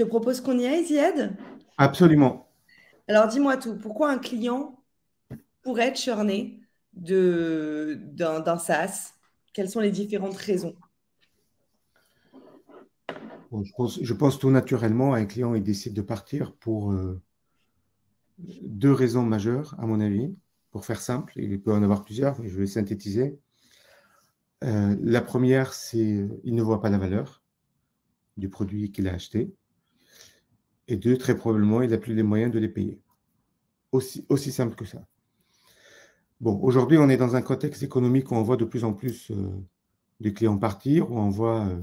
Je te propose qu'on y aille, Ziad? Absolument. Alors, dis-moi tout. Pourquoi un client pourrait churner d'un SaaS? Quelles sont les différentes raisons? Je, pense, tout naturellement, un client il décide de partir pour euh, deux raisons majeures, à mon avis. Pour faire simple, il peut en avoir plusieurs, mais je vais synthétiser. Euh, la première, c'est qu'il ne voit pas la valeur du produit qu'il a acheté. Et deux, très probablement, il n'a plus les moyens de les payer. Aussi, simple que ça. Bon, aujourd'hui, on est dans un contexte économique où on voit de plus en plus euh, de clients partir, où on voit euh,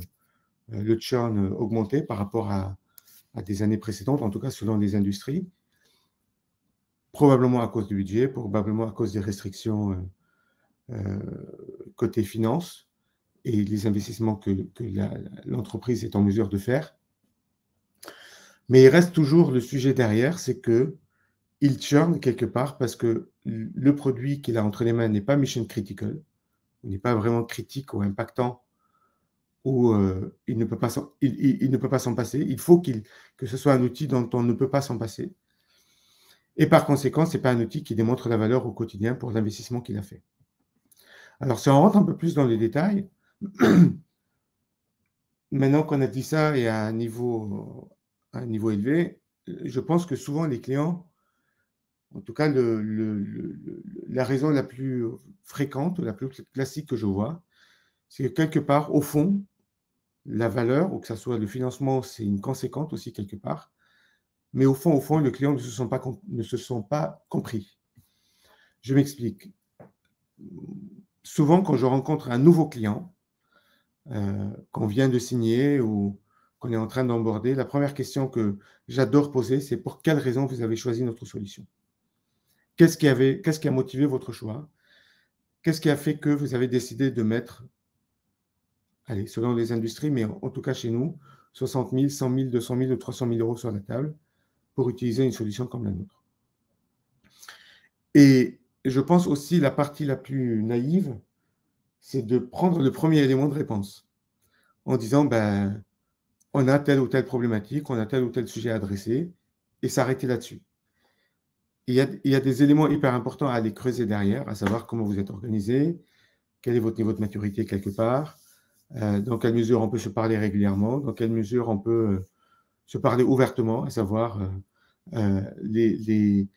le churn augmenter par rapport à, des années précédentes, en tout cas selon les industries. Probablement à cause du budget, probablement à cause des restrictions euh, côté finance et les investissements que, l'entreprise est en mesure de faire. Mais il reste toujours le sujet derrière, c'est que il churn quelque part parce que le produit qu'il a entre les mains n'est pas mission critical, n'est pas vraiment critique ou impactant, ou euh, il ne peut pas s'en, passer. Il faut qu'il, que ce soit un outil dont on ne peut pas s'en passer. Et par conséquent, ce n'est pas un outil qui démontre la valeur au quotidien pour l'investissement qu'il a fait. Alors, si on rentre un peu plus dans les détails, maintenant qu'on a dit ça et à un niveau, un niveau élevé, je pense que souvent les clients, en tout cas la raison la plus fréquente, la plus classique que je vois, c'est que quelque part, au fond, la valeur, ou que ce soit le financement, c'est une conséquence aussi quelque part, mais au fond, au fond, le client ne se sent pas, ne se sent pas compris. Je m'explique souvent, quand je rencontre un nouveau client euh, qu'on vient de signer ou qu'on est en train d'emborder, la première question que j'adore poser, c'est pour quelle raison vous avez choisi notre solution? Qu'est-ce qui, qui a motivé votre choix? Qu'est-ce qui a fait que vous avez décidé de mettre, allez, selon les industries, mais en, tout cas chez nous, 60 000, 100 000, 200 000 ou 300 000 euros sur la table pour utiliser une solution comme la nôtre? Et je pense aussi la partie la plus naïve, c'est de prendre le premier élément de réponse en disant ben, on a telle ou telle problématique, on a tel ou tel sujet à adresser et s'arrêter là-dessus. Il y, a, des éléments hyper importants à aller creuser derrière, à savoir comment vous êtes organisé, quel est votre niveau de maturité quelque part, euh, dans quelle mesure on peut se parler régulièrement, dans quelle mesure on peut euh, se parler ouvertement, à savoir euh, euh les,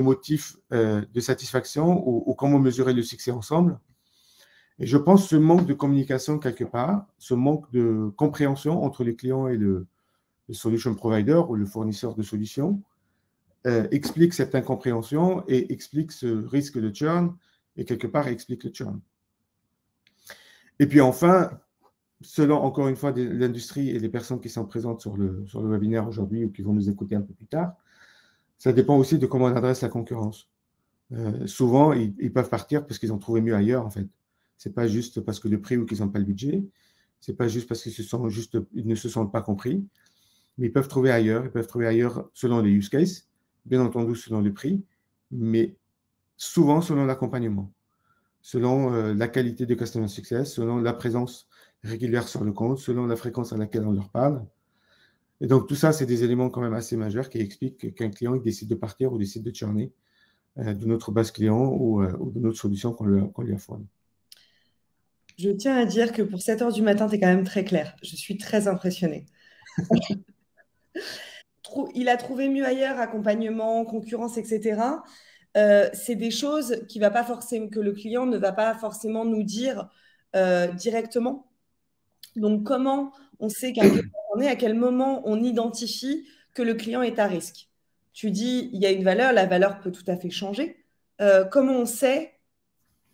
motifs de satisfaction ou, comment mesurer le succès ensemble. Et je pense que ce manque de communication quelque part, ce manque de compréhension entre les clients et le, solution provider ou le fournisseur de solutions euh, explique cette incompréhension et explique ce risque de churn et quelque part explique le churn. Et puis enfin, selon encore une fois l'industrie et les personnes qui sont présentes sur le, webinaire aujourd'hui ou qui vont nous écouter un peu plus tard, ça dépend aussi de comment on adresse la concurrence. Euh, souvent, ils, peuvent partir parce qu'ils ont trouvé mieux ailleurs, en fait. Ce n'est pas juste parce que le prix ou qu'ils n'ont pas le budget. Ce n'est pas juste parce qu'ils se sont juste, ne se sentent pas compris. Mais ils peuvent trouver ailleurs. Ils peuvent trouver ailleurs selon les use cases, bien entendu selon le prix, mais souvent selon l'accompagnement, selon euh, la qualité du customer success, selon la présence régulière sur le compte, selon la fréquence à laquelle on leur parle. Et donc, tout ça, c'est des éléments quand même assez majeurs qui expliquent qu'un client il décide de partir ou décide de churner euh, de notre base client ou, euh, de notre solution qu'on lui, a fournie. Je tiens à dire que pour 7 heures du matin, tu es quand même très clair. Je suis très impressionnée. il a trouvé mieux ailleurs, accompagnement, concurrence, etc. Euh, c'est des choses qui va pas forcément, que le client ne va pas forcément nous dire directement. Donc, comment on sait est, à quel moment on identifie que le client est à risque? Tu dis, il y a une valeur, la valeur peut tout à fait changer. Euh, comment on sait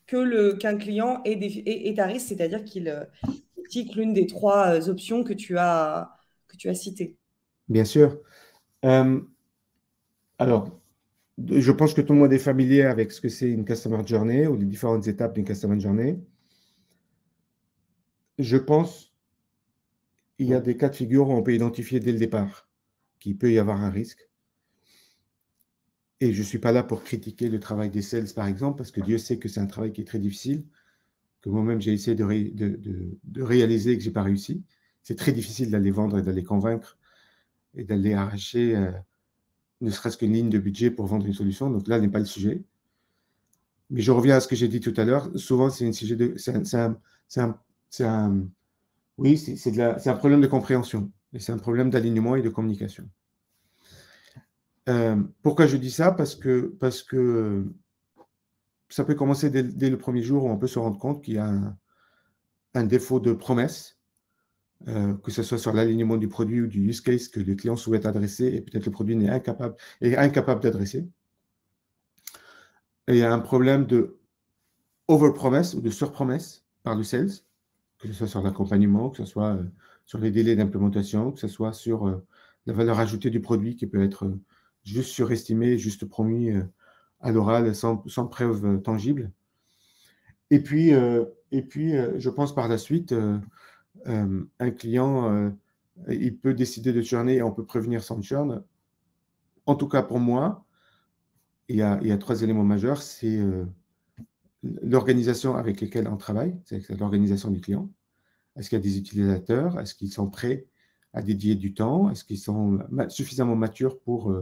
que qu'un client est, à risque, c'est-à-dire qu'il euh, tique l'une des trois euh, options que tu as, que tu as citées Bien sûr. alors, je pense que tout le monde est familier avec ce que c'est une Customer Journey ou les différentes étapes d'une Customer Journey. Je pense il y a des cas de figure où on peut identifier dès le départ qu'il peut y avoir un risque. Et je ne suis pas là pour critiquer le travail des sales, par exemple, parce que Dieu sait que c'est un travail qui est très difficile, que moi-même j'ai essayé de, réaliser et que je n'ai pas réussi. C'est très difficile d'aller vendre et d'aller convaincre et d'aller arracher ne serait-ce qu'une ligne de budget pour vendre une solution. Donc là n'est pas le sujet. Mais je reviens à ce que j'ai dit tout à l'heure. Souvent, c'est un de. C'est un problème de compréhension. Et c'est un problème d'alignement et de communication. Euh, pourquoi je dis ça? Parce que, que ça peut commencer dès, le premier jour où on peut se rendre compte qu'il y a un, défaut de promesse, euh, que ce soit sur l'alignement du produit ou du use case que le client souhaite adresser et peut-être le produit n'est incapable, est incapable d'adresser. Il y a un problème de over-promesse ou de sur-promesse par le sales, que ce soit sur l'accompagnement, que ce soit euh, sur les délais d'implémentation, que ce soit sur euh, la valeur ajoutée du produit qui peut être euh, juste surestimé, juste promis à l'oral sans, preuve tangible. Et puis, et puis je pense par la suite, un client, il peut décider de churner et on peut prévenir sans churn. En tout cas, pour moi, il y a, il y a trois éléments majeurs. C'est l'organisation avec laquelle on travaille, c'est l'organisation du client. Est-ce qu'il y a des utilisateurs? Est-ce qu'ils sont prêts à dédier du temps? Est-ce qu'ils sont suffisamment matures pour,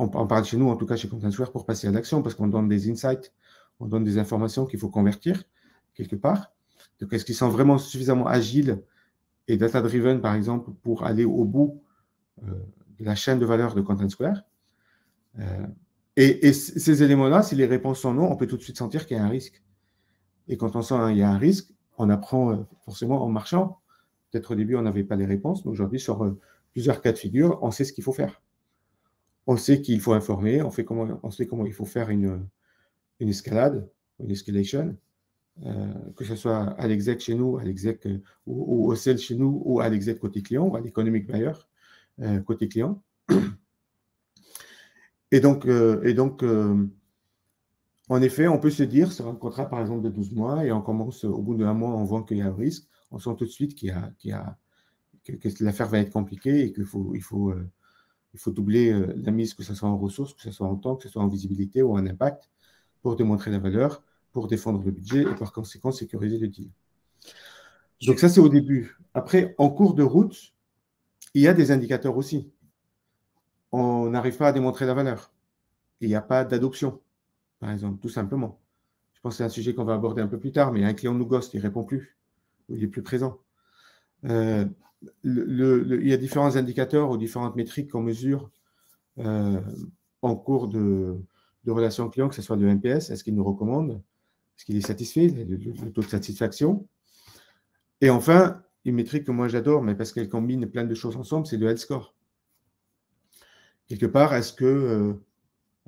on, parle chez nous, en tout cas chez ContentSquare, pour passer à l'action, parce qu'on donne des insights, on donne des informations qu'il faut convertir quelque part. Donc, est-ce qu'ils sont vraiment suffisamment agiles et data-driven, par exemple, pour aller au bout euh, de la chaîne de valeur de ContentSquare euh, et, ces éléments-là, si les réponses sont non, on peut tout de suite sentir qu'il y a un risque. Et quand on sent qu'il y a un risque, on apprend euh, forcément en marchant. Peut-être au début, on n'avait pas les réponses, mais aujourd'hui, sur plusieurs cas de figure, on sait ce qu'il faut faire. On sait qu'il faut informer, on, sait comment il faut faire une, escalade, une escalation, euh, que ce soit à l'exec chez nous, à l'exec ou, au sel chez nous, ou à l'exec côté client, ou à l'économique buyer côté client. Et donc, euh, et euh, en effet, on peut se dire, sur un contrat par exemple de 12 mois, et on commence au bout d'un mois, on voit qu'il y a un risque, on sent tout de suite qu'il y a, a, que, l'affaire va être compliquée et qu'il faut, il faut, euh, il faut doubler la mise, que ce soit en ressources, que ce soit en temps, que ce soit en visibilité ou en impact, pour démontrer la valeur, pour défendre le budget et par conséquent sécuriser le deal. Donc ça, c'est au début. Après, en cours de route, il y a des indicateurs aussi on n'arrive pas à démontrer la valeur. Il n'y a pas d'adoption, par exemple, tout simplement. Je pense que c'est un sujet qu'on va aborder un peu plus tard, mais un client nous gosse, il ne répond plus, il est plus présent. Euh, il y a différents indicateurs ou différentes métriques qu'on mesure euh, en cours de, relation client, que ce soit le NPS, est-ce qu'il nous recommande, est-ce qu'il est satisfait, le, taux de satisfaction? Et enfin, une métrique que moi j'adore, mais parce qu'elle combine plein de choses ensemble, c'est le health score quelque part, est-ce que euh,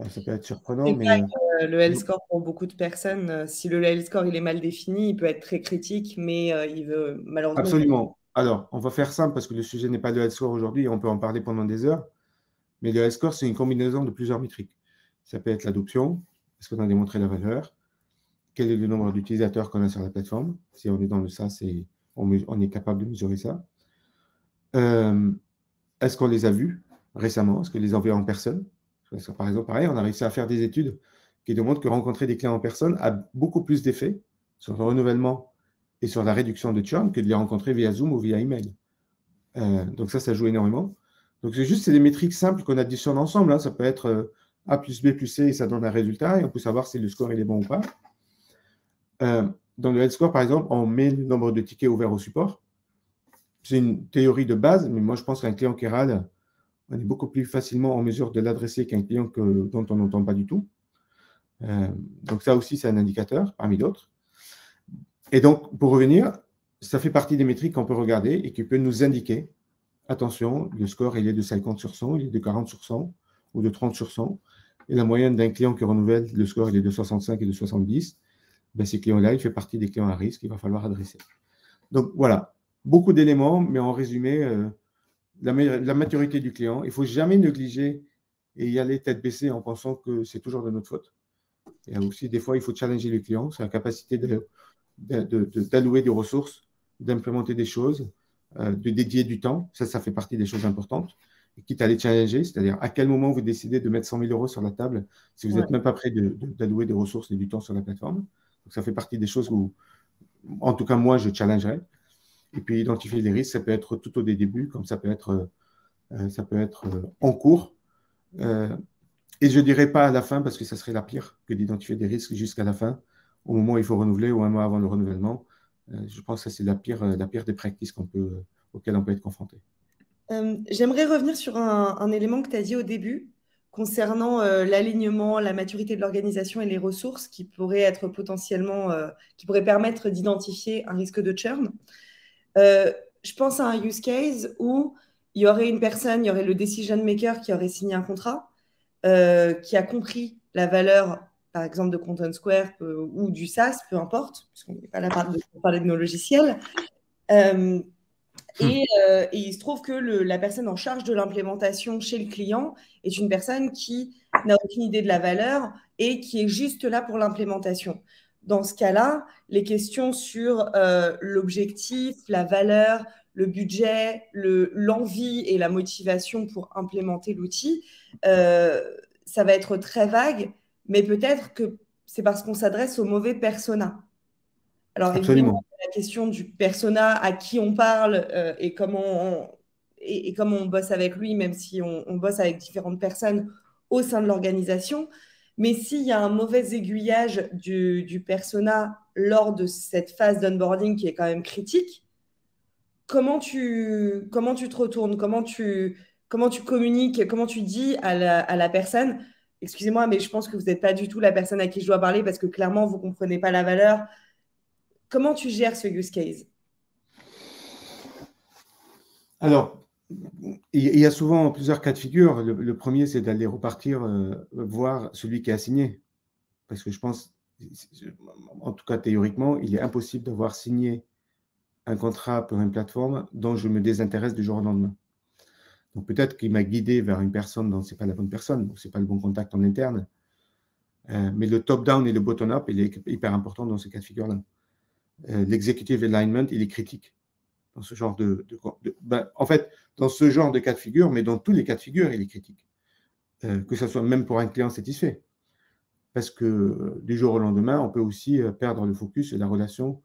ça peut être surprenant mais... Euh, le health score pour beaucoup de personnes, euh, si le health score il est mal défini, il peut être très critique, mais il veut malheureusement. Absolument. Alors, on va faire simple parce que le sujet n'est pas le health score aujourd'hui, on peut en parler pendant des heures. Mais le health c'est une combinaison de plusieurs métriques. Ça peut être l'adoption, est-ce qu'on a démontré la valeur Quel est le nombre d'utilisateurs qu'on a sur la plateforme? Si on est dans le SaaS, on, on est capable de mesurer ça. est-ce qu'on les a vus récemment, parce que les envoyer en personne? par exemple, pareil, on a réussi à faire des études qui démontrent que rencontrer des clients en personne a beaucoup plus d'effet sur le renouvellement et sur la réduction de churn que de les rencontrer via Zoom ou via email. Euh, donc ça, ça joue énormément. Donc c'est juste, c'est des métriques simples qu'on additionne ensemble. Hein. Ça peut être euh, A plus B plus C et ça donne un résultat et on peut savoir si le score est bon ou pas. Euh, dans le health score, par exemple, on met le nombre de tickets ouverts au support. C'est une théorie de base, mais moi je pense qu'un client râle on est beaucoup plus facilement en mesure de l'adresser qu'un client que, dont on n'entend pas du tout. Donc ça aussi, c'est un indicateur parmi d'autres. Et donc, pour revenir, ça fait partie des métriques qu'on peut regarder et qui peut nous indiquer, attention, le score, il est de 50 sur 100, il est de 40 sur 100 ou de 30 sur 100. Et la moyenne d'un client qui renouvelle, le score, il est de 65 et de 70. Ben, ces clients-là, il fait partie des clients à risque qu'il va falloir adresser. Donc voilà, beaucoup d'éléments, mais en résumé, euh, la, maturité du client. Il ne faut jamais négliger et y aller tête baissée en pensant que c'est toujours de notre faute. Et aussi, des fois, il faut challenger le client, c'est la capacité d'allouer de, des ressources, d'implémenter des choses, euh, de dédier du temps. Ça, ça fait partie des choses importantes. Et quitte à les challenger, c'est-à-dire à quel moment vous décidez de mettre 100 000 euros sur la table si vous n'êtes même pas prêt d'allouer des ressources et du temps sur la plateforme. Donc, ça fait partie des choses où, en tout cas, moi, je challengerai. Et puis identifier les risques, ça peut être tout au début, comme ça peut être euh, ça peut être en cours. et je ne dirais pas à la fin, parce que ça serait la pire que d'identifier des risques jusqu'à la fin, au moment où il faut renouveler ou un mois avant le renouvellement. je pense que c'est la pire, la pire des pratiques peut, auxquelles on peut être confronté. J'aimerais revenir sur un, élément que tu as dit au début concernant euh, l'alignement, la maturité de l'organisation et les ressources qui pourraient être potentiellement, euh, qui pourraient permettre d'identifier un risque de churn. Euh, je pense à un use case où il y aurait une personne, il y aurait le decision maker qui aurait signé un contrat, qui a compris la valeur, par exemple, de Content Square ou du SaaS, peu importe, puisqu'on n'est pas là pour parler de nos logiciels. Hmm. Euh, et, il se trouve que la personne en charge de l'implémentation chez le client est une personne qui n'a aucune idée de la valeur et qui est juste là pour l'implémentation. Dans ce cas-là, les questions sur euh, l'objectif, la valeur, le budget, l'envie et la motivation pour implémenter l'outil, euh, ça va être très vague, mais peut-être que c'est parce qu'on s'adresse au mauvais persona. Alors, Absolument la question du persona, à qui on parle euh, et, comment on, et, comment on bosse avec lui, même si on, bosse avec différentes personnes au sein de l'organisation. Mais s'il y a un mauvais aiguillage du, du, persona lors de cette phase d'onboarding qui est quand même critique, comment tu, comment tu te retournes? Comment tu, comment tu communiques? Comment tu dis à la, à la personne Excusez-moi, mais je pense que vous n'êtes pas du tout la personne à qui je dois parler parce que clairement, vous ne comprenez pas la valeur. Comment tu gères ce use case? Alors, il y a souvent plusieurs cas de figure. Le, premier, c'est d'aller repartir euh, voir celui qui a signé. Parce que je pense, en tout cas théoriquement, il est impossible d'avoir signé un contrat pour une plateforme dont je me désintéresse du jour au lendemain. Donc peut-être qu'il m'a guidé vers une personne dont ce n'est pas la bonne personne, donc ce n'est pas le bon contact en interne. Euh, mais le top-down et le bottom-up, il est hyper important dans ce cas de figure-là. Euh, l'executive alignment, il est critique dans ce genre de, ben, en fait, dans ce genre de cas de figure, mais dans tous les cas de figure, il est critique. Euh, que ce soit même pour un client satisfait. Parce que du jour au lendemain, on peut aussi perdre le focus et la relation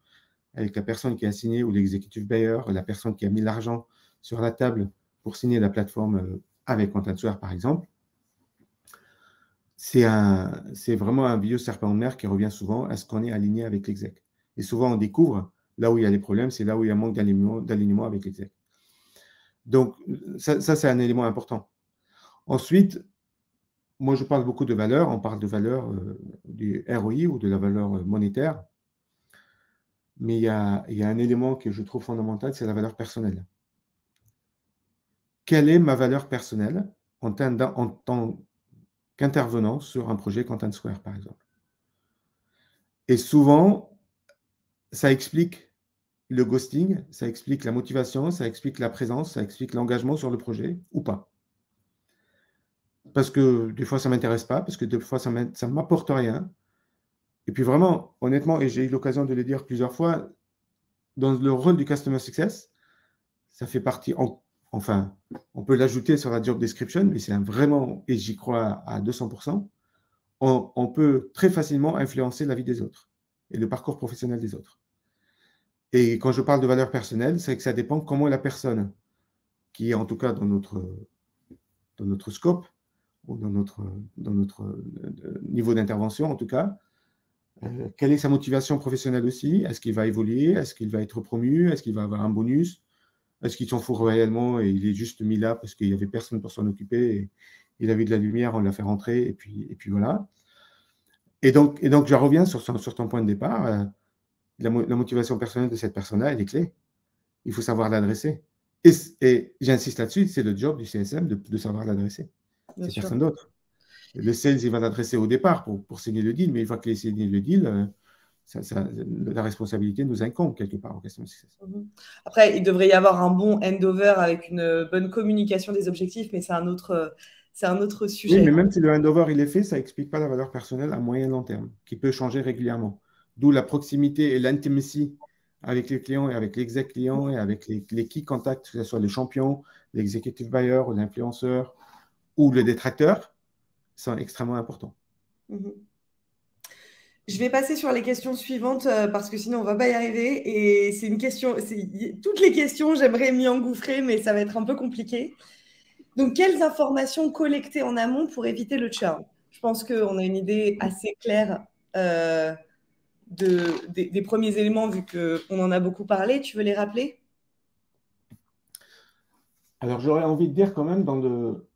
avec la personne qui a signé ou l'executive buyer, la personne qui a mis l'argent sur la table pour signer la plateforme avec ContentSware, par exemple. C'est vraiment un vieux serpent de mer qui revient souvent. Est-ce qu'on est aligné avec l'exec et souvent, on découvre là où il y a les problèmes, c'est là où il y a un manque d'alignement avec l'exec. Donc, ça, c'est un élément important. Ensuite, moi, je parle beaucoup de valeur. On parle de valeur euh, du ROI ou de la valeur monétaire. Mais il y a un élément que je trouve fondamental, c'est la valeur personnelle. Quelle est ma valeur personnelle en tant qu'intervenant sur un projet Content Square, par exemple? Et souvent, ça explique le ghosting, ça explique la motivation, ça explique la présence, ça explique l'engagement sur le projet ou pas? Parce que des fois, ça ne m'intéresse pas, parce que des fois, ça ne m'apporte rien. Et puis vraiment, honnêtement, et j'ai eu l'occasion de le dire plusieurs fois, dans le rôle du Customer Success, ça fait partie, enfin, on peut l'ajouter sur la job description, mais c'est vraiment, et j'y crois à 200%, on peut très facilement influencer la vie des autres et le parcours professionnel des autres. Et quand je parle de valeur personnelle, c'est que ça dépend comment la personne, qui est en tout cas dans notre, scope, ou dans notre, dans notre euh, niveau d'intervention en tout cas, euh, quelle est sa motivation professionnelle aussi? Est-ce qu'il va évoluer? Est-ce qu'il va être promu? Est-ce qu'il va avoir un bonus? Est-ce qu'il s'en fout réellement et il est juste mis là parce qu'il n'y avait personne pour s'en occuper et il a vu de la lumière, on l'a fait rentrer et puis, et puis voilà. Et donc, et donc, je reviens sur, sur ton point de départ. Euh, la, motivation personnelle de cette personne-là, elle est clé. Il faut savoir l'adresser. Et, j'insiste là-dessus, c'est le job du CSM de, savoir l'adresser. C'est personne d'autre. Le sales, il va l'adresser au départ pour, pour, signer le deal, mais une fois qu'il a signé le deal, euh, la responsabilité nous incombe quelque part en question mhm. Après, il devrait y avoir un bon handover avec une bonne communication des objectifs, mais c'est un autre, c'est un autre sujet. Oui, mais même si le handover il est fait, ça n'explique pas la valeur personnelle à moyen long terme, qui peut changer régulièrement. D'où la proximité et l'intimacy avec les clients et avec l'exec client et avec les, les key contacts, que ce soit le champion, l'executive buyer ou l'influenceur ou le détracteur, sont extrêmement importants. Mhm. Je vais passer sur les questions suivantes euh, parce que sinon on va pas y arriver. Et c'est une question, toutes les questions, j'aimerais m'y engouffrer, mais ça va être un peu compliqué. Donc, quelles informations collecter en amont pour éviter le churn Je pense qu'on a une idée assez claire euh, de, des, premiers éléments, vu qu'on en a beaucoup parlé. Tu veux les rappeler? Alors, j'aurais envie de dire quand même dans le.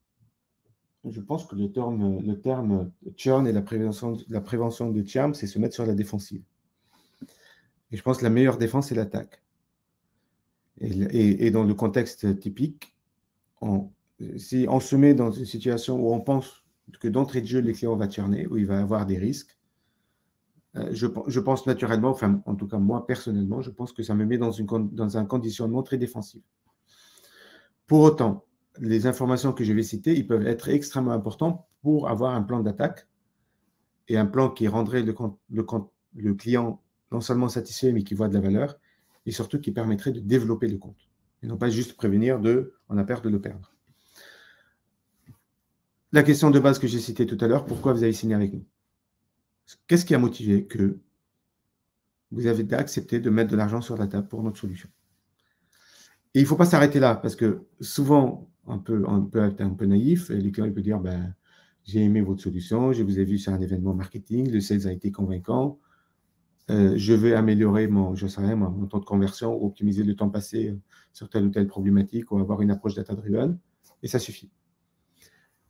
Je pense que le terme, le churn et la prévention, de churn, c'est se mettre sur la défensive. Et je pense que la meilleure défense, c'est l'attaque. Et, dans le contexte typique, si on se met dans une situation où on pense que d'entrée de jeu, les vont churner, où il va avoir des risques, euh, je, pense naturellement, enfin, en tout cas moi personnellement, je pense que ça me met dans un conditionnement très défensif. Pour autant, les informations que je vais citer, ils peuvent être extrêmement importants pour avoir un plan d'attaque et un plan qui rendrait le, client non seulement satisfait, mais qui voit de la valeur, et surtout qui permettrait de développer le compte. Et non pas juste prévenir de on a peur de le perdre. La question de base que j'ai citée tout à l'heure, pourquoi vous avez signé avec nous? Qu'est-ce qui a motivé que vous avez accepté de mettre de l'argent sur la table pour notre solution? Et il ne faut pas s'arrêter là, parce que souvent, peut, peut être un peu naïf, et les clients peuvent dire ben, J'ai aimé votre solution, je vous ai vu sur un événement marketing, le sales a été convaincant, euh, je vais améliorer mon, je sais mon temps de conversion, optimiser le temps passé sur telle ou telle problématique, ou avoir une approche data-driven, et ça suffit.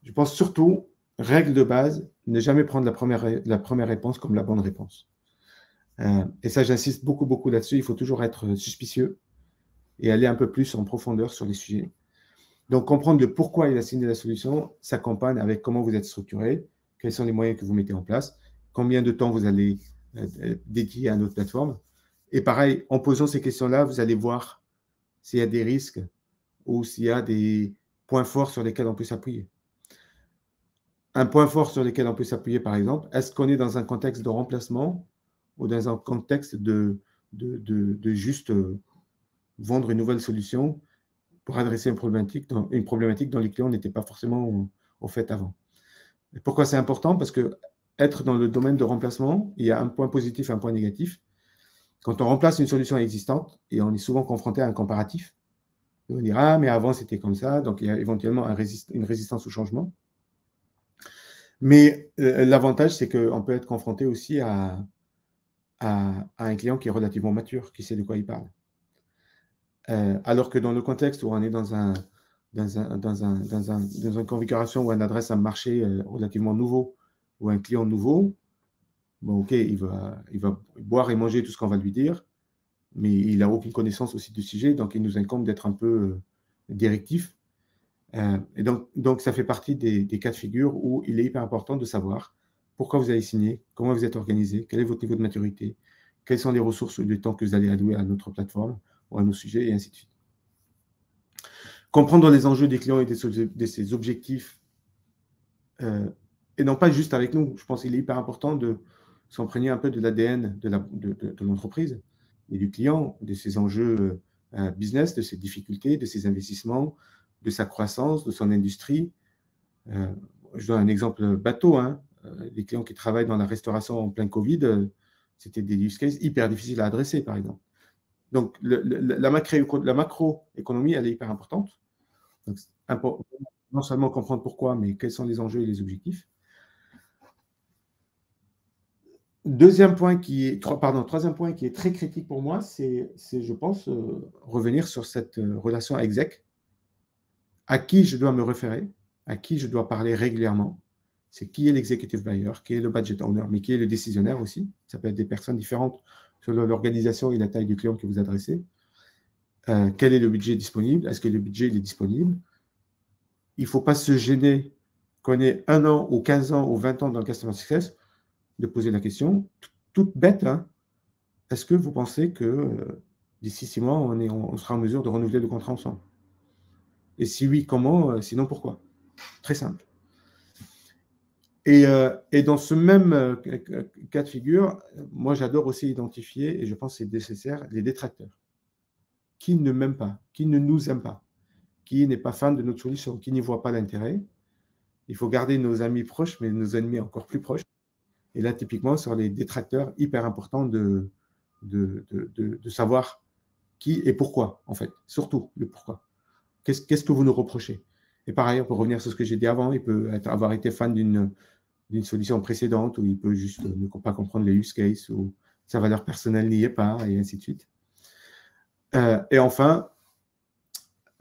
Je pense surtout, règle de base, ne jamais prendre la première, la première réponse comme la bonne réponse. Euh, et ça, j'insiste beaucoup, beaucoup là-dessus. Il faut toujours être suspicieux et aller un peu plus en profondeur sur les sujets. Donc, comprendre le pourquoi il a signé la solution s'accompagne avec comment vous êtes structuré, quels sont les moyens que vous mettez en place, combien de temps vous allez euh, dédier à notre plateforme. Et pareil, en posant ces questions-là, vous allez voir s'il y a des risques ou s'il y a des points forts sur lesquels on peut s'appuyer un point fort sur lequel on peut s'appuyer, par exemple, est-ce qu'on est dans un contexte de remplacement ou dans un contexte de, de, juste euh, vendre une nouvelle solution pour adresser une problématique dans, une problématique dont les clients n'étaient pas forcément au, fait avant. pourquoi c'est important? Parce que être dans le domaine de remplacement, il y a un point positif et un point négatif. Quand on remplace une solution existante, et on est souvent confronté à un comparatif, on dira, ah, mais avant c'était comme ça, donc il y a éventuellement une résistance au changement. Mais euh, l'avantage, c'est qu'on peut être confronté aussi à, un client qui est relativement mature, qui sait de quoi il parle. Euh, alors que dans le contexte où on est dans, un, dans, un, dans, un, dans, un, dans une configuration où on adresse un marché euh, relativement nouveau ou un client nouveau, bon, ok, il va, boire et manger tout ce qu'on va lui dire, mais il n'a aucune connaissance aussi du sujet, donc il nous incombe d'être un peu directif. Euh, et donc, donc, ça fait partie des, cas de figure où il est hyper important de savoir pourquoi vous avez signé, comment vous êtes organisé, quel est votre niveau de maturité, quelles sont les ressources ou le temps que vous allez allouer à notre plateforme à nos sujets, et ainsi de suite. Comprendre les enjeux des clients et de ses objectifs, euh, et non pas juste avec nous. Je pense qu'il est hyper important de s'imprégner un peu de l'ADN de l'entreprise et du client, de ses enjeux euh, business, de ses difficultés, de ses investissements, de sa croissance, de son industrie. Euh, je donne un exemple bateau. Hein. Les clients qui travaillent dans la restauration en plein Covid, c'était des use cases hyper difficiles à adresser, par exemple. Donc, la, macroéconomie, elle est hyper importante. Donc, non seulement comprendre pourquoi, mais quels sont les enjeux et les objectifs. Deuxième point qui est, pardon, troisième point qui est très critique pour moi, c'est, je pense, revenir sur cette relation exec à qui je dois me référer, à qui je dois parler régulièrement? C'est qui est l'executive buyer, qui est le budget owner, mais qui est le décisionnaire aussi? Ça peut être des personnes différentes selon l'organisation et la taille du client que vous adressez. Euh, quel est le budget disponible? Est-ce que le budget est disponible? Il ne faut pas se gêner qu'on ait un an ou 15 ans ou 20 ans dans le Customer Success de poser la question, toute bête, hein. est-ce que vous pensez que euh, d'ici six mois, on, est, on sera en mesure de renouveler le contrat ensemble? Et si oui, comment? Euh, Sinon, pourquoi? Très simple. Et, euh, dans ce même euh, cas de figure, moi, j'adore aussi identifier, et je pense que c'est nécessaire, les détracteurs. Qui ne m'aime pas, qui ne nous aime pas, qui n'est pas fan de notre solution, qui n'y voit pas l'intérêt. Il faut garder nos amis proches, mais nos ennemis encore plus proches. Et là, typiquement, sur les détracteurs, hyper important de, de, de savoir qui et pourquoi, en fait. Surtout le pourquoi. Qu'est-ce que vous nous reprochez? Et pareil, pour revenir sur ce que j'ai dit avant, il peut avoir été fan d'une solution précédente ou il peut juste ne pas comprendre les use cases ou sa valeur personnelle n'y est pas, et ainsi de suite. Euh, et enfin,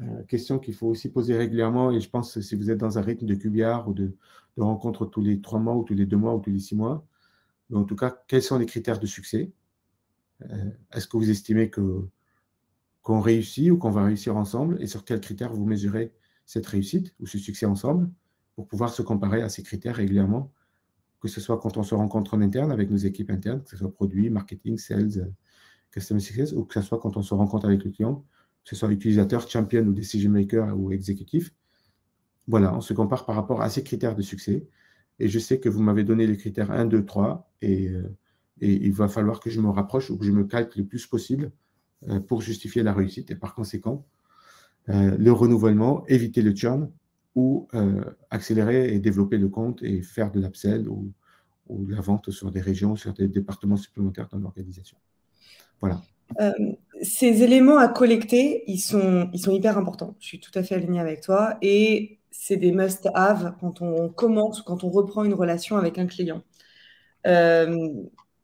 euh, question qu'il faut aussi poser régulièrement, et je pense que si vous êtes dans un rythme de QBR ou de, rencontres tous les trois mois ou tous les deux mois ou tous les six mois, en tout cas, quels sont les critères de succès? Euh, Est-ce que vous estimez qu'on réussit ou qu'on va réussir ensemble et sur quels critères vous mesurez cette réussite ou ce succès ensemble pour pouvoir se comparer à ces critères régulièrement, que ce soit quand on se rencontre en interne avec nos équipes internes, que ce soit produit, marketing, sales, customer success, ou que ce soit quand on se rencontre avec le client, que ce soit utilisateur, champion ou decision maker ou exécutif. Voilà, on se compare par rapport à ces critères de succès. Et je sais que vous m'avez donné les critères 1, 2, 3, et, il va falloir que je me rapproche ou que je me calque le plus possible euh, pour justifier la réussite et par conséquent euh, le renouvellement, éviter le churn ou euh, accélérer et développer le compte et faire de l'upsell ou, ou, de la vente sur des régions, sur des départements supplémentaires dans l'organisation. Voilà. ces éléments à collecter, ils sont, ils sont hyper importants. Je suis tout à fait alignée avec toi. Et c'est des must-have quand on commence, quand on reprend une relation avec un client.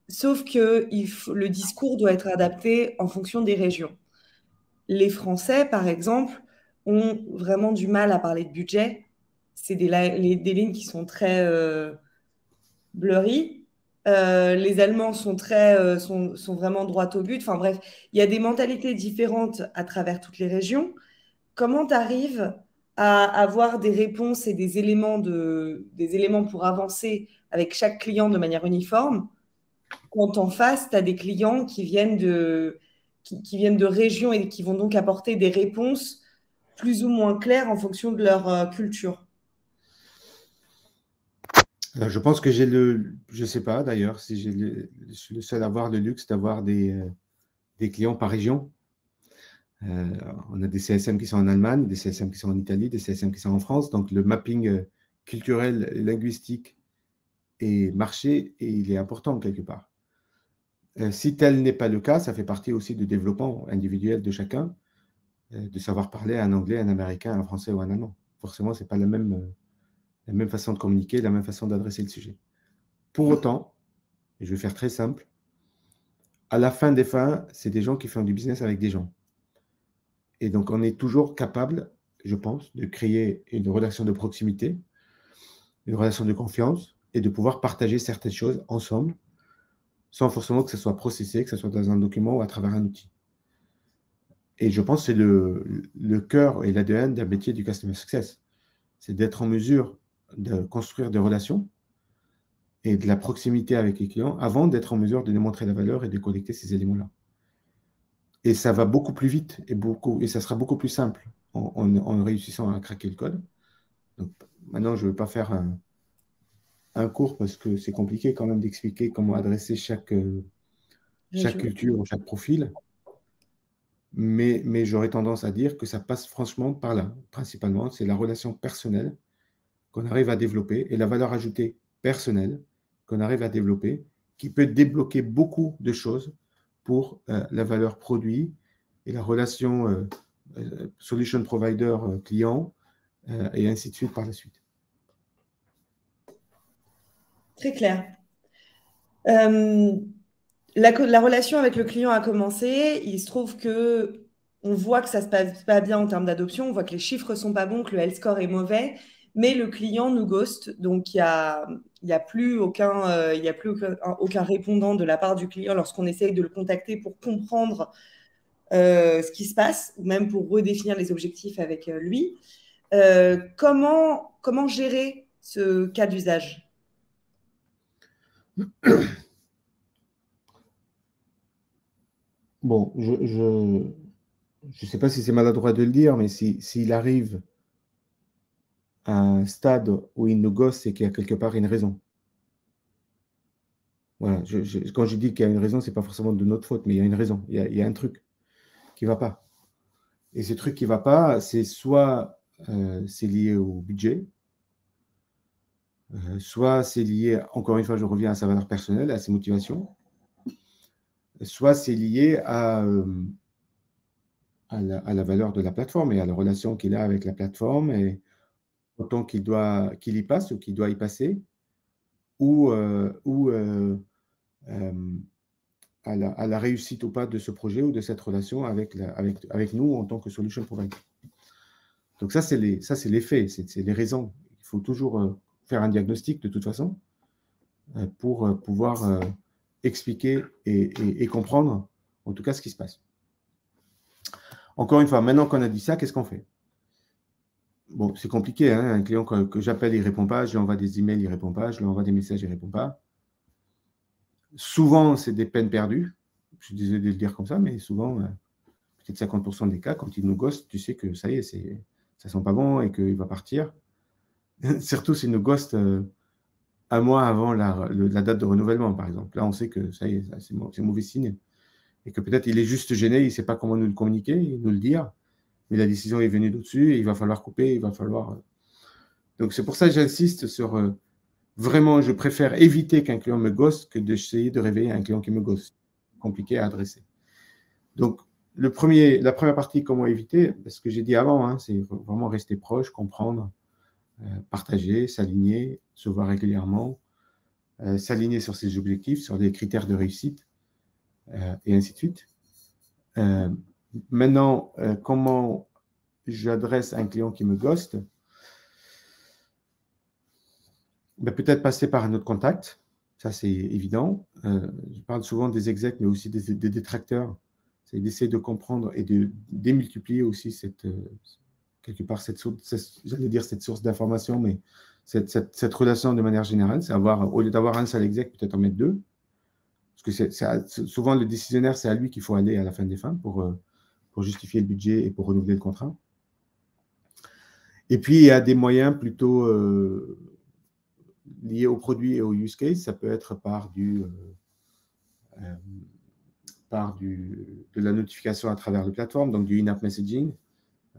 Sauf que le discours doit être adapté en fonction des régions. Les Français, par exemple, ont vraiment du mal à parler de budget. C'est des, lignes qui sont très euh, blurry. Euh, les Allemands sont, très, euh, sont, vraiment droit au but. Enfin bref, il y a des mentalités différentes à travers toutes les régions. Comment tu arrives à avoir des réponses et des éléments, de, des éléments pour avancer avec chaque client de manière uniforme quand en face, tu as des clients qui viennent, de, qui, viennent de régions et qui vont donc apporter des réponses plus ou moins claires en fonction de leur euh, culture Je pense que j'ai le. Je ne sais pas d'ailleurs si j'ai je suis le seul à avoir le luxe d'avoir des, euh, des clients par région. Euh, on a des CSM qui sont en Allemagne, des CSM qui sont en Italie, des CSM qui sont en France. Donc le mapping culturel, linguistique et marché, il est important quelque part. Euh, si tel n'est pas le cas, ça fait partie aussi du développement individuel de chacun, euh, de savoir parler un anglais, un américain, un français ou un allemand. Forcément, ce n'est pas la même, euh, la même façon de communiquer, la même façon d'adresser le sujet. Pour autant, je vais faire très simple, à la fin des fins, c'est des gens qui font du business avec des gens. Et donc, on est toujours capable, je pense, de créer une relation de proximité, une relation de confiance, et de pouvoir partager certaines choses ensemble, sans forcément que ce soit processé, que ce soit dans un document ou à travers un outil. Et je pense que c'est le, cœur et l'ADN d'un métier du Customer Success. C'est d'être en mesure de construire des relations et de la proximité avec les clients avant d'être en mesure de démontrer la valeur et de collecter ces éléments-là. Et ça va beaucoup plus vite et, beaucoup, et ça sera beaucoup plus simple en, réussissant à craquer le code. Maintenant, je ne veux pas faire un, un cours parce que c'est compliqué quand même d'expliquer comment adresser chaque, euh, chaque culture chaque profil. Mais, mais j'aurais tendance à dire que ça passe franchement par là, principalement. C'est la relation personnelle qu'on arrive à développer et la valeur ajoutée personnelle qu'on arrive à développer qui peut débloquer beaucoup de choses pour euh, la valeur produit et la relation euh, solution provider client et ainsi de suite par la suite. Très clair. Euh, la, relation avec le client a commencé. Il se trouve que on voit que ça se passe pas bien en termes d'adoption. On voit que les chiffres sont pas bons, que le health score est mauvais. Mais le client nous ghost, donc il n'y a, y a plus, aucun, euh, répondant de la part du client lorsqu'on essaye de le contacter pour comprendre euh, ce qui se passe, ou même pour redéfinir les objectifs avec lui. comment, comment gérer ce cas d'usage? Bon, je ne sais pas si c'est maladroit de le dire, mais s'il arrive à un stade où il nous gosse, c'est qu'il y a quelque part une raison. Voilà, quand je dis qu'il y a une raison, ce n'est pas forcément de notre faute, mais il y a une raison, il y a, un truc qui ne va pas. Et ce truc qui ne va pas, c'est soit euh, c'est lié au budget, euh, soit c'est lié, encore une fois, je reviens à sa valeur personnelle, à ses motivations, soit c'est lié à, euh, à, la, valeur de la plateforme et à la relation qu'il a avec la plateforme et autant qu'il doit qu'il y passe ou qu'il doit y passer, ou, ou à la, réussite ou pas de ce projet ou de cette relation avec, avec, avec nous en tant que solution provider. Donc ça, c'est les, c'est les faits, c'est, les raisons. Il faut toujours euh, faire un diagnostic de toute façon euh, pour euh, pouvoir expliquer et, comprendre en tout cas ce qui se passe. Encore une fois, maintenant qu'on a dit ça, qu'est-ce qu'on fait? Bon, c'est compliqué. Hein un client que, j'appelle, il ne répond pas. Je lui envoie des emails, il ne répond pas. Je lui envoie des messages, il ne répond pas. Souvent, c'est des peines perdues. Je suis désolé de le dire comme ça, mais souvent, peut-être 50% des cas, quand il nous gosse, tu sais que ça y est, ça sent pas bon et qu'il va partir. Surtout s'il nous ghost euh, un mois avant la, date de renouvellement, par exemple. Là, on sait que ça y est, c'est mauvais signe. Et que peut-être il est juste gêné, il ne sait pas comment nous le communiquer, nous le dire. Mais la décision est venue d'au-dessus il va falloir couper, il va falloir. Euh. Donc, c'est pour ça que j'insiste sur euh, vraiment, je préfère éviter qu'un client me gosse que d'essayer de réveiller un client qui me gosse. Compliqué à adresser. Donc, le premier, la première partie, comment éviter, ce que j'ai dit avant, hein, c'est vraiment rester proche, comprendre, partager, s'aligner, se voir régulièrement, euh, s'aligner sur ses objectifs, sur des critères de réussite, euh, et ainsi de suite. maintenant, comment j'adresse un client qui me ghost? Ben, Peut-être passer par un autre contact, ça c'est évident. je parle souvent des execs, mais aussi des détracteurs c'est d'essayer de comprendre et de démultiplier aussi cette, euh, quelque part, cette, j'allais dire cette source d'information, mais cette, cette, relation de manière générale, c'est avoir, au lieu d'avoir un seul exec, peut-être en mettre deux. Parce que souvent, le décisionnaire, c'est à lui qu'il faut aller à la fin des fins pour, euh, pour justifier le budget et pour renouveler le contrat. Et puis, il y a des moyens plutôt euh, liés au produit et au use case. Ça peut être par du par du, de la notification à travers les plateformes, donc du in-app messaging, euh,